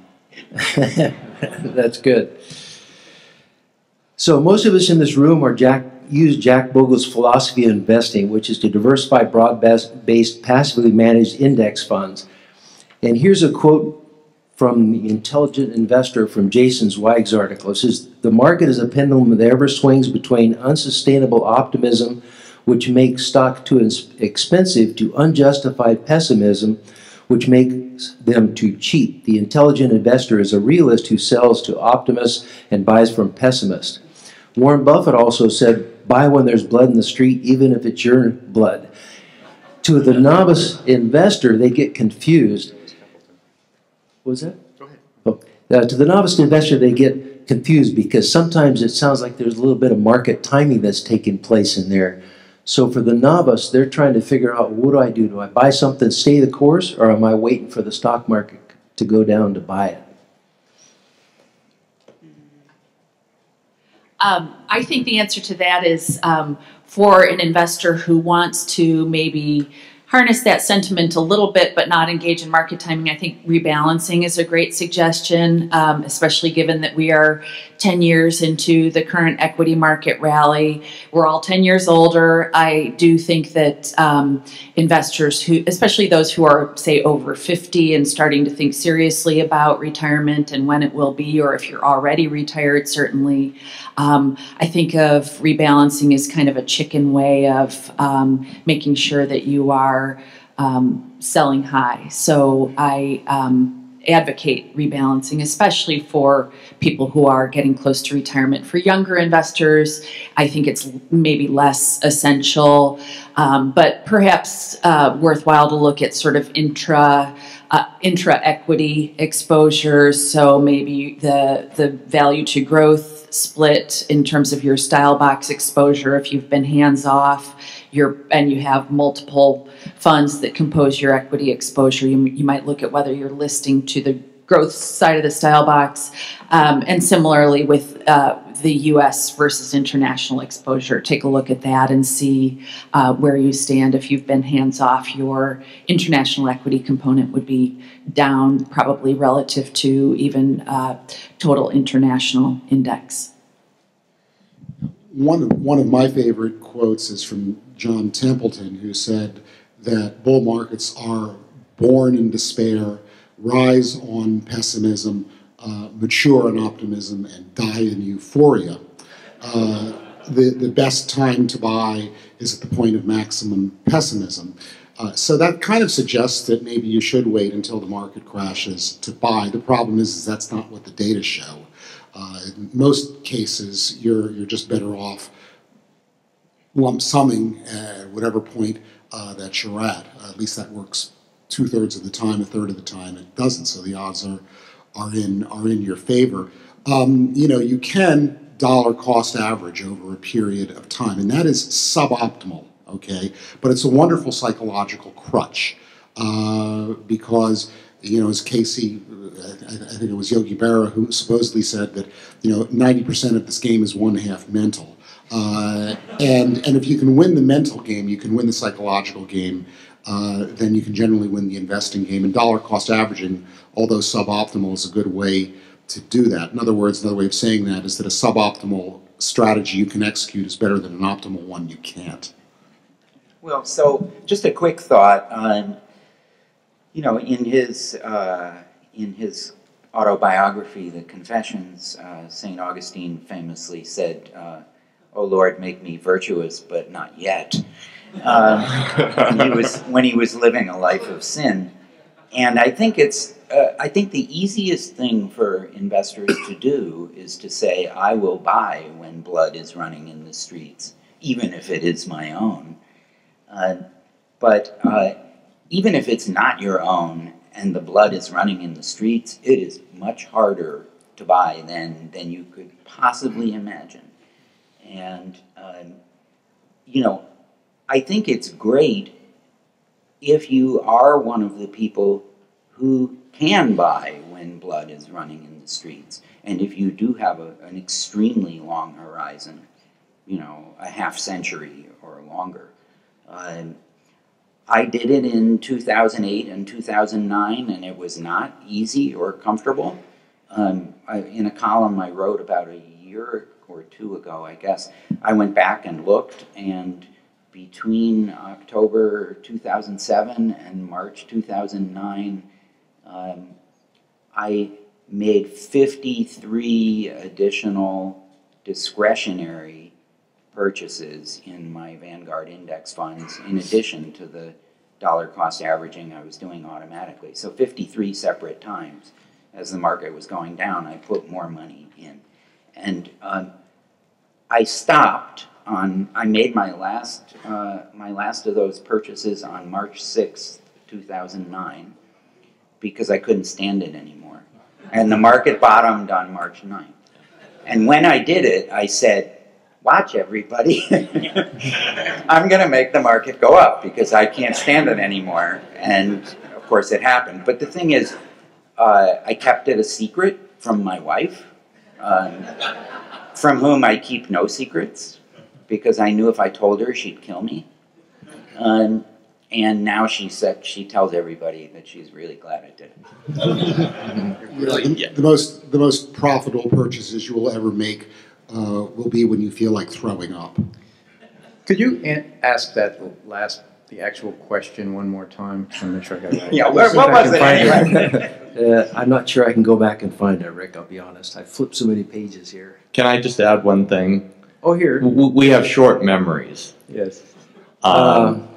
That's good. So most of us in this room are Jack use Jack Bogle's philosophy of investing, which is to diversify broad-based, passively managed index funds. And here's a quote from the Intelligent Investor from Jason Zweig's article. It says, "The market is a pendulum that ever swings between unsustainable optimism, which makes stock too expensive, to unjustified pessimism." which makes them too cheap. The intelligent investor is a realist who sells to optimists and buys from pessimists. Warren Buffett also said, buy when there's blood in the street, even if it's your blood. To the novice investor, they get confused. What was that? Go ahead. Oh, uh, to the novice investor, they get confused because sometimes it sounds like there's a little bit of market timing that's taking place in there. So for the novice, they're trying to figure out what do I do? Do I buy something, stay the course, or am I waiting for the stock market to go down to buy it? Um, I think the answer to that is um, for an investor who wants to maybe harness that sentiment a little bit but not engage in market timing, I think rebalancing is a great suggestion, um, especially given that we are 10 years into the current equity market rally. We're all 10 years older. I do think that um, investors who, especially those who are, say, over 50 and starting to think seriously about retirement and when it will be, or if you're already retired, certainly, um, I think of rebalancing as kind of a chicken way of um, making sure that you are um, selling high. So I um, advocate rebalancing, especially for people who are getting close to retirement. For younger investors, I think it's maybe less essential, um, but perhaps uh, worthwhile to look at sort of intra. Uh, intra equity exposures, so maybe the the value to growth split in terms of your style box exposure if you've been hands off, your and you have multiple funds that compose your equity exposure. You, you might look at whether you're listing to the growth side of the style box, um, and similarly with uh, the U.S. versus international exposure. Take a look at that and see uh, where you stand. If you've been hands off, your international equity component would be down probably relative to even uh, total international index. One of, one of my favorite quotes is from John Templeton, who said that bull markets are born in despair, rise on pessimism, uh, mature in optimism, and die in euphoria. Uh, the, the best time to buy is at the point of maximum pessimism. Uh, so that kind of suggests that maybe you should wait until the market crashes to buy. The problem is, is that's not what the data show. Uh, in most cases, you're, you're just better off lump summing at whatever point uh, that you're at. At least that works two thirds of the time. A third of the time it doesn't. So the odds are are in are in your favor. Um, you know, you can dollar cost average over a period of time, and that is suboptimal. Okay, but it's a wonderful psychological crutch uh, because you know, as Casey, I, think it was Yogi Berra who supposedly said that you know 90% of this game is one half mental. Uh, and, and if you can win the mental game, you can win the psychological game, uh, then you can generally win the investing game. And dollar cost averaging, although suboptimal, is a good way to do that. In other words, another way of saying that is that a suboptimal strategy you can execute is better than an optimal one you can't. Well, so just a quick thought on, you know, in his uh, in his autobiography, The Confessions, uh, Saint Augustine famously said, uh, "Oh Lord, make me virtuous, but not yet." Um, when he was when he was living a life of sin, and I think it's uh, I think the easiest thing for investors to do is to say, "I will buy when blood is running in the streets, even if it is my own." Uh, but uh, even if it's not your own and the blood is running in the streets, it is much harder to buy than, than you could possibly imagine. And, um, you know, I think it's great if you are one of the people who can buy when blood is running in the streets. And if you do have a, an extremely long horizon, you know, a half century or longer. Um, I did it in 2008 and 2009, and it was not easy or comfortable. Um, I, in a column I wrote about a year or two ago, I guess, I went back and looked, and between October 2007 and March 2009, um, I made 53 additional discretionary purchases in my Vanguard index funds in addition to the dollar cost averaging I was doing automatically. So 53 separate times as the market was going down, I put more money in. And um, I stopped on, I made my last, uh, my last of those purchases on March 6th, 2009, because I couldn't stand it anymore. And the market bottomed on March 9th. And when I did it, I said, watch everybody. I'm going to make the market go up because I can't stand it anymore. And of course, it happened. But the thing is, uh, I kept it a secret from my wife, um, from whom I keep no secrets because I knew if I told her, she'd kill me. Um, and now she said she tells everybody that she's really glad I did it. Really, the, the most the most profitable purchases you will ever make uh, will be when you feel like throwing up. Could you an- ask that last, the actual question one more time? I'm not sure I got it right. Yeah, what, what was it anyway? Uh, I'm not sure I can go back and find it, Rick, I'll be honest. I flipped so many pages here. Can I just add one thing? Oh, here. W- We have short memories. Yes. Um,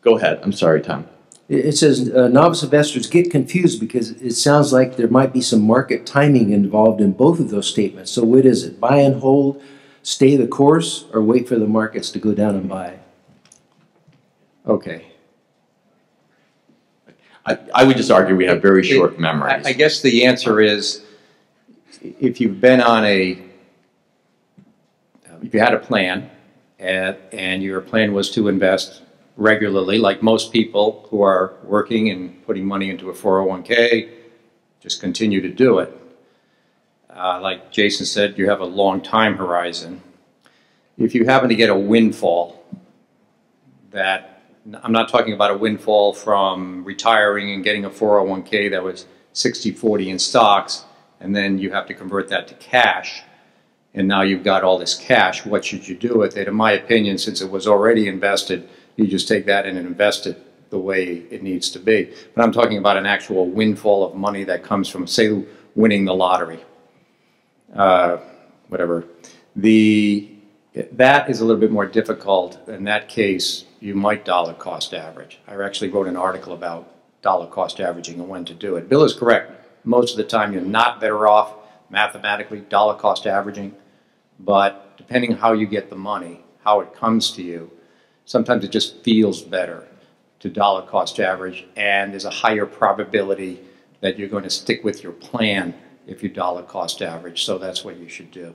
Go ahead, I'm sorry, Tom. It it says uh, novice investors get confused because it sounds like there might be some market timing involved in both of those statements. So what is it? Buy and hold, stay the course, or wait for the markets to go down and buy? Okay. I, I would just argue we have very short I, memories. I guess the answer is, if you've been on a, if you had a plan, and, and your plan was to invest regularly, like most people who are working and putting money into a 401k, just continue to do it. Uh, like Jason said, you have a long time horizon. If you happen to get a windfall, that I'm not talking about a windfall from retiring and getting a 401k that was 60-40 in stocks, and then you have to convert that to cash, and now you've got all this cash. What should you do with it? In my opinion, since it was already invested, you just take that and invest it the way it needs to be. But I'm talking about an actual windfall of money that comes from, say, winning the lottery. Uh, whatever. The, that is a little bit more difficult. In that case, you might dollar cost average. I actually wrote an article about dollar cost averaging and when to do it. Bill is correct. Most of the time, you're not better off mathematically dollar cost averaging, but depending how you get the money, how it comes to you, sometimes it just feels better to dollar cost average, and there's a higher probability that you're going to stick with your plan if you dollar cost average. So that's what you should do.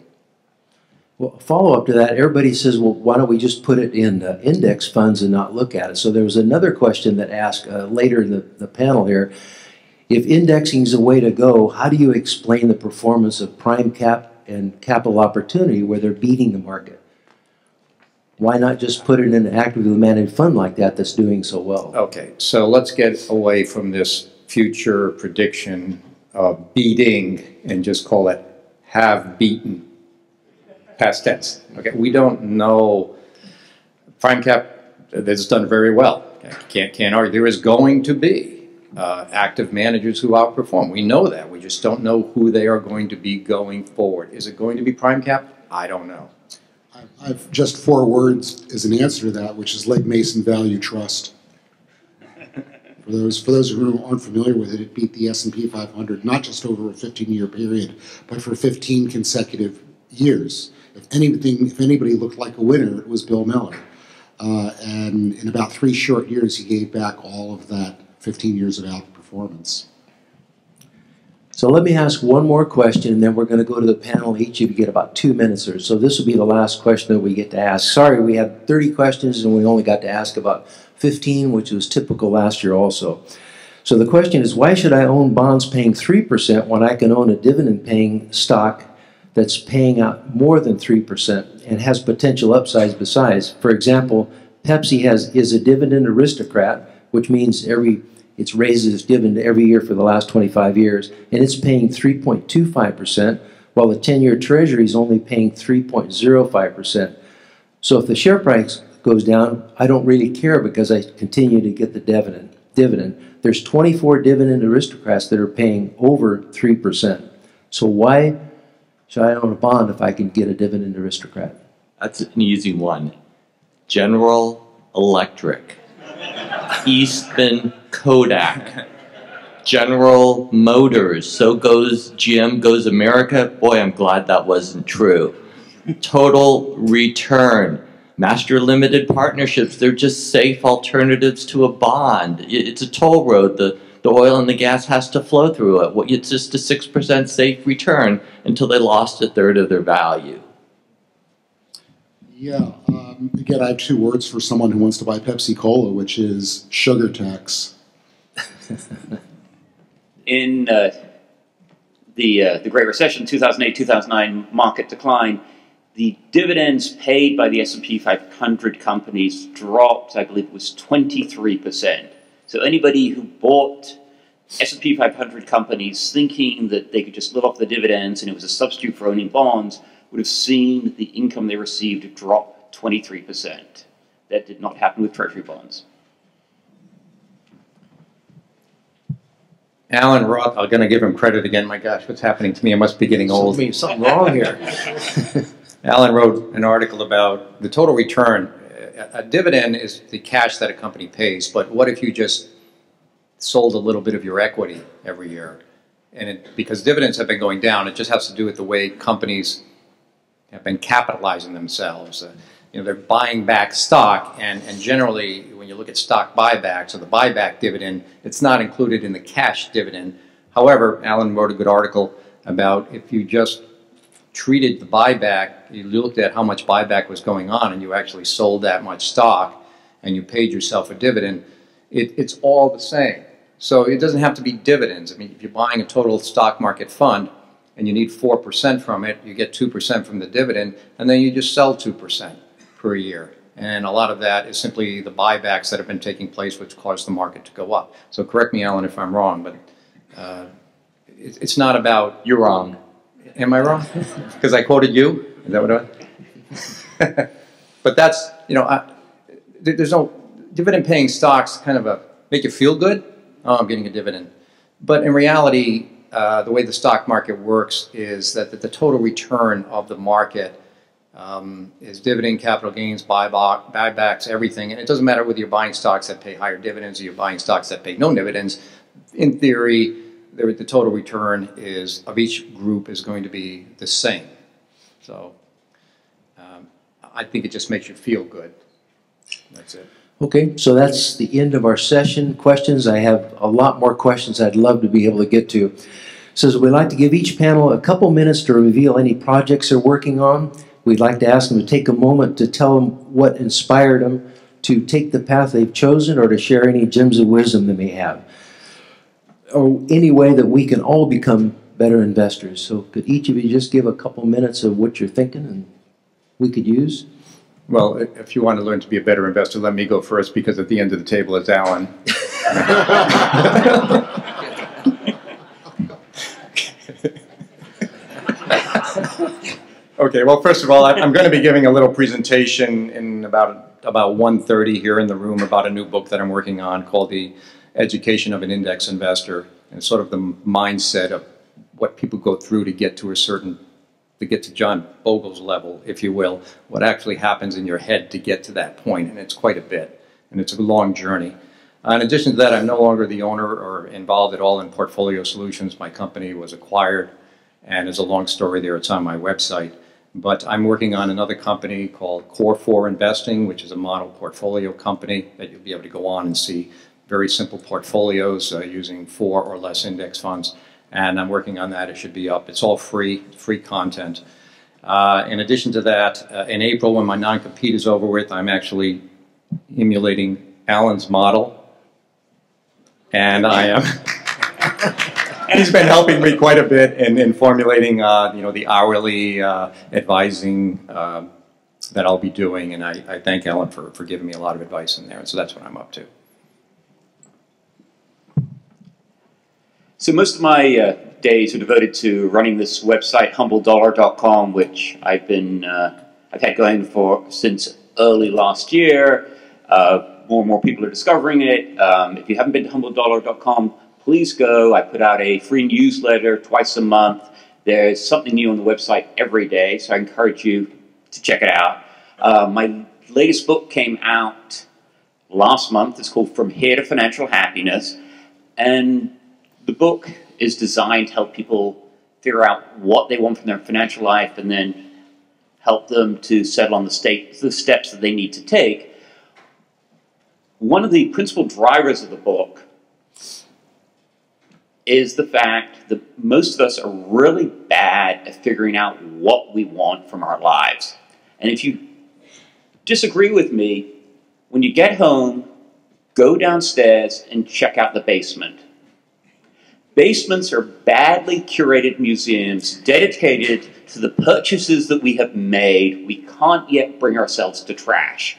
Well, follow-up to that, everybody says, well, why don't we just put it in index funds and not look at it? So there was another question that asked uh, later in the, the panel here, if indexing is a way to go, how do you explain the performance of prime cap and capital opportunity where they're beating the market? Why not just put it in an actively managed fund like that that's doing so well? Okay, so let's get away from this future prediction of beating and just call it have beaten, past tense. Okay, we don't know. Prime Cap uh, has done very well. Can't, can't argue. There is going to be uh, active managers who outperform. We know that. We just don't know who they are going to be going forward. Is it going to be Prime Cap? I don't know. I- I've just four words as an answer to that, which is Legg Mason Value Trust. For those, for those who aren't familiar with it, it beat the S and P 500 not just over a 15-year period, but for 15 consecutive years. If anything, if anybody looked like a winner, it was Bill Miller. Uh, and in about three short years, he gave back all of that 15 years of outperformance. So let me ask one more question, and then we're going to go to the panel. Each of you get about two minutes or so. This will be the last question that we get to ask. Sorry, we had 30 questions, and we only got to ask about 15, which was typical last year also. So the question is, why should I own bonds paying 3% when I can own a dividend-paying stock that's paying out more than 3% and has potential upsides besides? For example, Pepsi has is a dividend aristocrat, which means every it's raises its dividend every year for the last 25 years, and it's paying 3.25%, while the 10-year Treasury is only paying 3.05%. So if the share price goes down, I don't really care because I continue to get the dividend. Dividend. There's 24 dividend aristocrats that are paying over 3%. So why should I own a bond if I can get a dividend aristocrat? That's an easy one. General Electric, Eastman Kodak, General Motors, so goes GM, goes America. Boy, I'm glad that wasn't true. Total return. Master limited partnerships, they're just safe alternatives to a bond. It's a toll road. The, the oil and the gas has to flow through it. What- It's just a 6% safe return until they lost a third of their value. Yeah, um, again, I have two words for someone who wants to buy Pepsi Cola, which is sugar tax. in uh, the uh, the Great Recession, 2008, 2009 market decline, the dividends paid by the S&P 500 companies dropped. I believe it was 23 percent. So anybody who bought S&P 500 companies thinking that they could just live off the dividends and it was a substitute for owning bonds would have seen the income they received drop 23 percent. That did not happen with Treasury bonds. Allan Roth, I'm going to give him credit again. My gosh, what's happening to me? I must be getting old. Something, something wrong here. Allan wrote an article about the total return. A a dividend is the cash that a company pays, but what if you just sold a little bit of your equity every year? And it, because dividends have been going down, it just has to do with the way companies have been capitalizing themselves. Uh, you know, they're buying back stock, and, and generally, when you look at stock buybacks or the buyback dividend, it's not included in the cash dividend. However, Allan wrote a good article about if you just treated the buyback, you looked at how much buyback was going on, and you actually sold that much stock, and you paid yourself a dividend, it, it's all the same. So it doesn't have to be dividends. I mean, if you're buying a total stock market fund and you need 4% from it, you get 2% from the dividend, and then you just sell 2% per year. And a lot of that is simply the buybacks that have been taking place, which caused the market to go up. So correct me, Allan, if I'm wrong, but uh, it, it's not about. You're wrong. Am I wrong? Because I quoted you? Is that what I? but that's, you know, I, there's no dividend paying stocks kind of a make you feel good. Oh, I'm getting a dividend. But in reality, uh, the way the stock market works is that the, total return of the market um, is dividend, capital gains, buyback, buybacks, everything. And it doesn't matter whether you're buying stocks that pay higher dividends or you're buying stocks that pay no dividends. In theory, the, the total return is of each group is going to be the same. So um, I think it just makes you feel good. That's it. Okay, so that's the end of our session. Questions, I have a lot more questions I'd love to be able to get to. Says we'd like to give each panel a couple minutes to reveal any projects they're working on. We'd like to ask them to take a moment to tell them what inspired them to take the path they've chosen or to share any gems of wisdom they may have. Or any way that we can all become better investors. So could each of you just give a couple minutes of what you're thinking and we could use? Well, if you want to learn to be a better investor, let me go first because at the end of the table is Allan. Okay, well, first of all, I'm going to be giving a little presentation in about, about 1:30 here in the room about a new book that I'm working on called The Education of an Index Investor. And sort of the mindset of what people go through to get to a certain to get to John Bogle's level, if you will, what actually happens in your head to get to that point, and it's quite a bit, and it's a long journey. Uh, In addition to that, I'm no longer the owner or involved at all in Portfolio Solutions. My company was acquired, and there's a long story there. It's on my website. But I'm working on another company called Core 4 Investing, which is a model portfolio company that you'll be able to go on and see very simple portfolios uh, using four or less index funds. And I'm working on that. It should be up. It's all free, free content. Uh, in addition to that, uh, in April, when my non-compete is over with, I'm actually emulating Allan's model and I am. He's been helping me quite a bit in, in formulating, uh, you know, the hourly uh, advising uh, that I'll be doing, and I, I thank Allan for, for giving me a lot of advice in there, and so that's what I'm up to. So most of my uh, days are devoted to running this website, humbledollar.com, which I've been uh, I've had going for since early last year. Uh, more and more people are discovering it. Um, if you haven't been to humbledollar.com, please go. I put out a free newsletter twice a month. There's something new on the website every day, so I encourage you to check it out. Uh, my latest book came out last month. It's called From Here to Financial Happiness. And the book is designed to help people figure out what they want from their financial life and then help them to settle on the, state, the steps that they need to take. One of the principal drivers of the book is the fact that most of us are really bad at figuring out what we want from our lives. And if you disagree with me, when you get home, go downstairs and check out the basement. Basements are badly curated museums dedicated to the purchases that we have made. We can't yet bring ourselves to trash.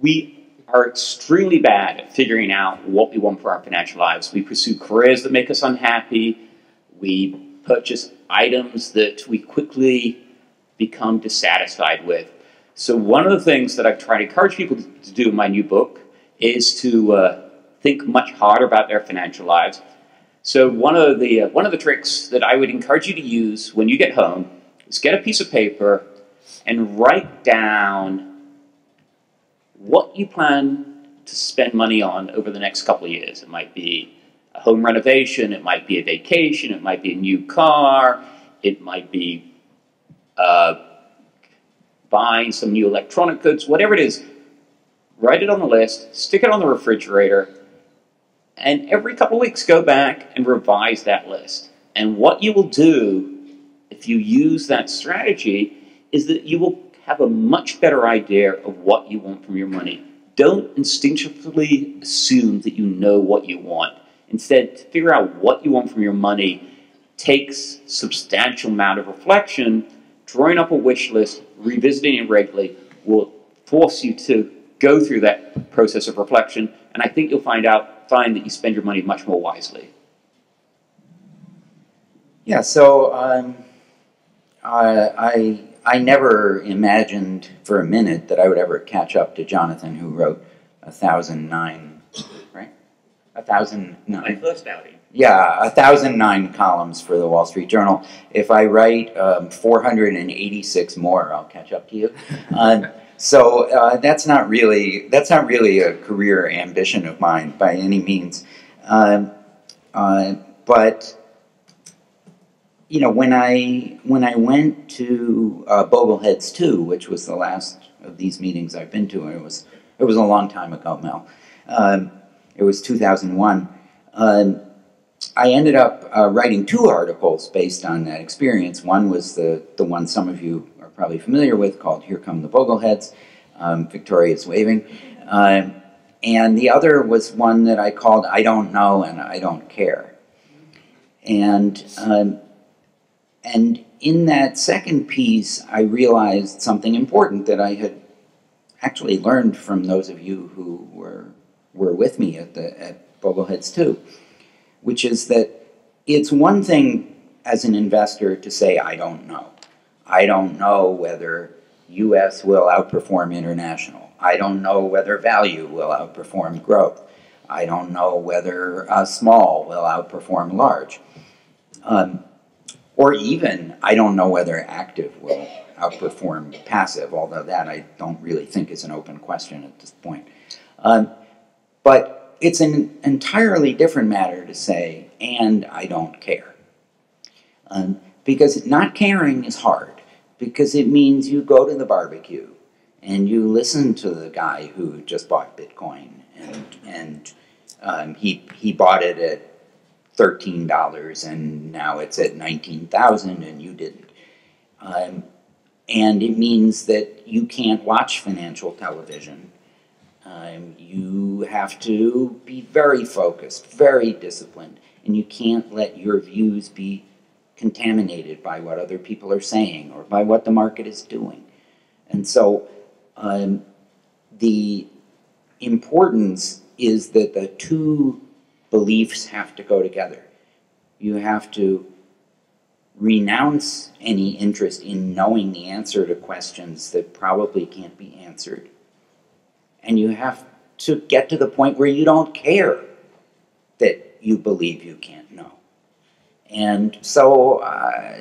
We are extremely bad at figuring out what we want for our financial lives. We pursue careers that make us unhappy. We purchase items that we quickly become dissatisfied with. So one of the things that I've tried to encourage people to do in my new book is to uh, think much harder about their financial lives. So one of the uh, one of the tricks that I would encourage you to use when you get home is get a piece of paper and write down what you plan to spend money on over the next couple of years. It might be a home renovation, it might be a vacation, it might be a new car, it might be uh, buying some new electronic goods, whatever it is. Write it on the list, stick it on the refrigerator, and every couple of weeks go back and revise that list. And what you will do if you use that strategy is that you will have a much better idea of what you want from your money. Don't instinctively assume that you know what you want. Instead, figure out what you want from your money takes substantial amount of reflection. Drawing up a wish list, revisiting it regularly, will force you to go through that process of reflection, and I think you'll find out find that you spend your money much more wisely. Yeah, so um, I I never imagined for a minute that I would ever catch up to Jonathan, who wrote a thousand nine, right? A thousand nine. My first outing. Yeah, a thousand nine columns for the Wall Street Journal. If I write um, 486 more, I'll catch up to you. Uh, so uh, that's not really that's not really a career ambition of mine by any means. Um, uh, but you know, when I when I went to uh, Bogleheads two, which was the last of these meetings I've been to, and it was it was a long time ago, Mel. Um, it was 2001. Um, I ended up uh, writing two articles based on that experience. One was the the one some of you probably familiar with, called "Here Come the Bogleheads." Um, Victoria's waving. Um, and the other was one that I called "I Don't Know and I Don't Care." And um, and in that second piece, I realized something important that I had actually learned from those of you who were were with me at the at Bogleheads 2, which is that it's one thing as an investor to say I don't know. I don't know whether US will outperform international. I don't know whether value will outperform growth. I don't know whether uh, small will outperform large. Um, or even, I don't know whether active will outperform passive, although that I don't really think is an open question at this point. Um, but it's an entirely different matter to say, and I don't care. Um, because not caring is hard, because it means you go to the barbecue and you listen to the guy who just bought Bitcoin and, and um, he, he bought it at $13 and now it's at 19000 and you didn't. Um, and it means that you can't watch financial television. Um, you have to be very focused, very disciplined, and you can't let your views be contaminated by what other people are saying or by what the market is doing. And so um, the importance is that the two beliefs have to go together. You have to renounce any interest in knowing the answer to questions that probably can't be answered. And you have to get to the point where you don't care that you believe you know. And so, uh,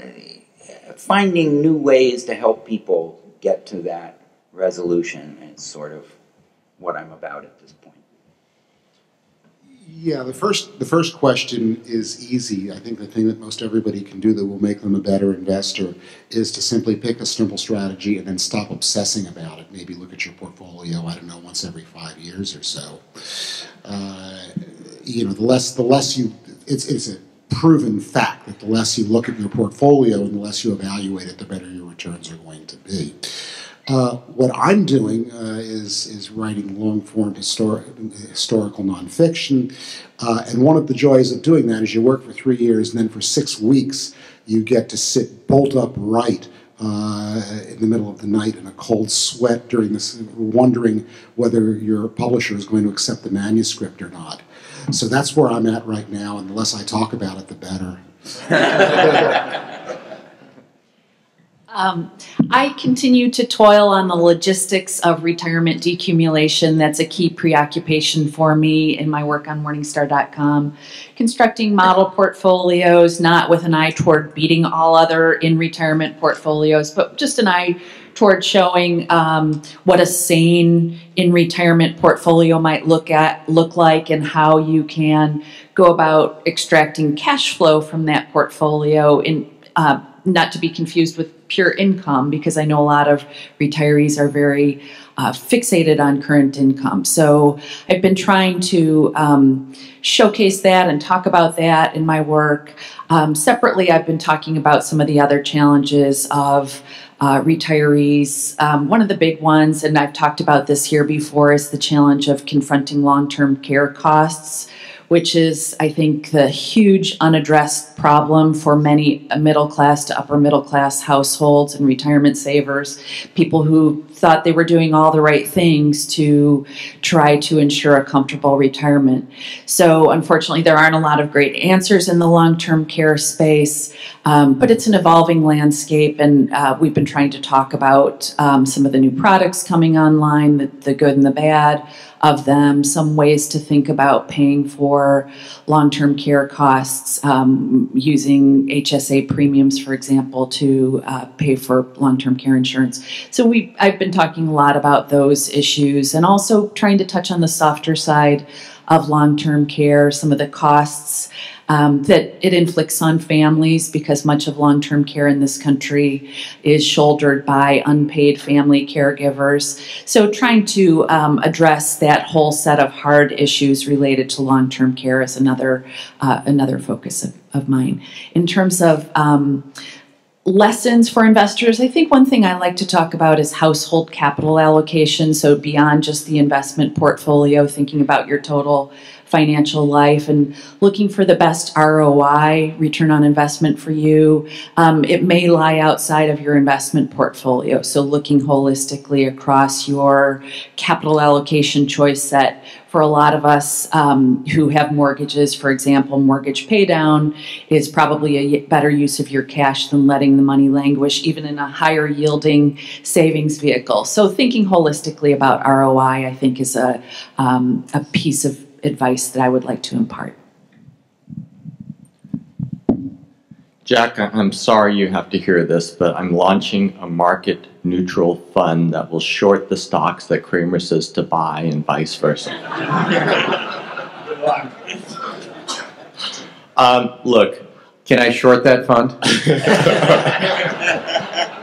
finding new ways to help people get to that resolution is sort of what I'm about at this point. Yeah, the first the first question is easy. I think the thing that most everybody can do that will make them a better investor is to simply pick a simple strategy and then stop obsessing about it. Maybe look at your portfolio. I don't know once every five years or so. Uh, you know, the less the less you it's it's a proven fact that the less you look at your portfolio and the less you evaluate it, the better your returns are going to be. Uh, what I'm doing uh, is is writing long form historic, historical nonfiction, uh, and one of the joys of doing that is you work for three years, and then for six weeks you get to sit bolt upright uh, in the middle of the night in a cold sweat during this, wondering whether your publisher is going to accept the manuscript or not. So that's where I'm at right now, and the less I talk about it, the better. Um, I continue to toil on the logistics of retirement decumulation. That's a key preoccupation for me in my work on Morningstar.com. Constructing model portfolios, not with an eye toward beating all other in retirement portfolios, but just an eye toward showing um, what a sane in retirement portfolio might look at look like and how you can go about extracting cash flow from that portfolio in uh, not to be confused with pure income because I know a lot of retirees are very uh, fixated on current income. So I've been trying to um, showcase that and talk about that in my work. Um, separately, I've been talking about some of the other challenges of uh, retirees. Um, one of the big ones, and I've talked about this here before, is the challenge of confronting long term care costs which is, I think, the huge unaddressed problem for many middle class to upper middle class households and retirement savers, people who thought they were doing all the right things to try to ensure a comfortable retirement. So, unfortunately, there aren't a lot of great answers in the long term care space, um, but it's an evolving landscape, and uh, we've been trying to talk about um, some of the new products coming online, the, the good and the bad of them, some ways to think about paying for long term care costs, um, using HSA premiums, for example, to uh, pay for long term care insurance. So we, I've been talking a lot about those issues and also trying to touch on the softer side of long term care, some of the costs um, that it inflicts on families because much of long term care in this country is shouldered by unpaid family caregivers. So, trying to um, address that whole set of hard issues related to long term care is another, uh, another focus of, of mine. In terms of um, lessons for investors, I think one thing I like to talk about is household capital allocation. So, beyond just the investment portfolio, thinking about your total financial life and looking for the best ROI, return on investment for you. Um, it may lie outside of your investment portfolio. So looking holistically across your capital allocation choice set for a lot of us um, who have mortgages, for example, mortgage paydown is probably a better use of your cash than letting the money languish, even in a higher yielding savings vehicle. So, thinking holistically about ROI, I think, is a, um, a piece of advice that I would like to impart. Jack, I- I'm sorry you have to hear this, but I'm launching a market neutral fund that will short the stocks that Cramer says to buy and vice versa. um, look, Can I short that fund?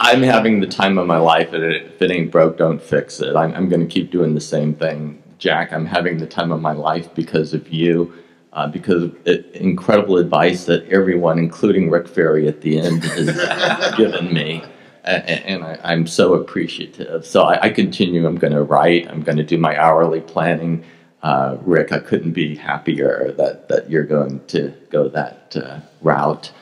I'm having the time of my life, and if it ain't broke, don't fix it. I'm, I'm going to keep doing the same thing. Jack, I'm having the time of my life because of you, uh, because of it, incredible advice that everyone, including Rick Ferri at the end, has given me. And, and I, I'm so appreciative. So I, I continue. I'm going to write. I'm going to do my hourly planning. Uh, Rick, I couldn't be happier that, that you're going to go that uh, route.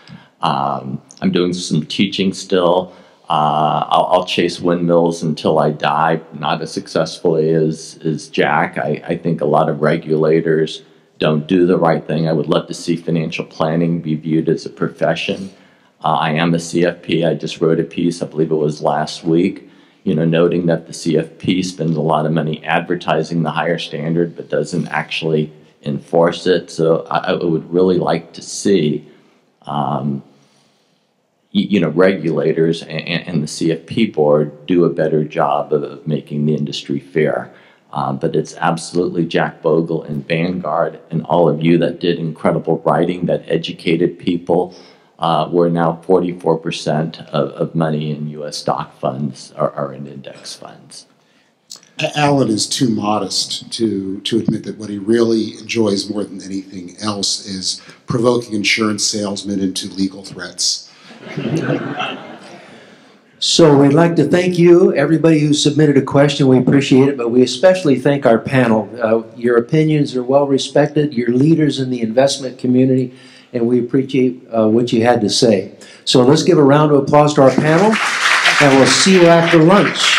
Um, I'm doing some teaching still. Uh, I'll, I'll chase windmills until I die, not as successfully as, as Jack. I, I think a lot of regulators don't do the right thing. I would love to see financial planning be viewed as a profession. Uh, I am a CFP. I just wrote a piece, I believe it was last week, you know, noting that the CFP spends a lot of money advertising the higher standard but doesn't actually enforce it. So I, I would really like to see um, you know, regulators and, and, the CFP board do a better job of, making the industry fair. Um, but it's absolutely Jack Bogle and Vanguard and all of you that did incredible writing that educated people. Uh, where now 44% of, of money in U.S. stock funds are, are in index funds. Allan is too modest to, to admit that what he really enjoys more than anything else is provoking insurance salesmen into legal threats. So we'd like to thank you, everybody who submitted a question. We appreciate it, but we especially thank our panel. Uh, your opinions are well respected. You're leaders in the investment community, and we appreciate uh, what you had to say. So let's give a round of applause to our panel, and we'll see you after lunch.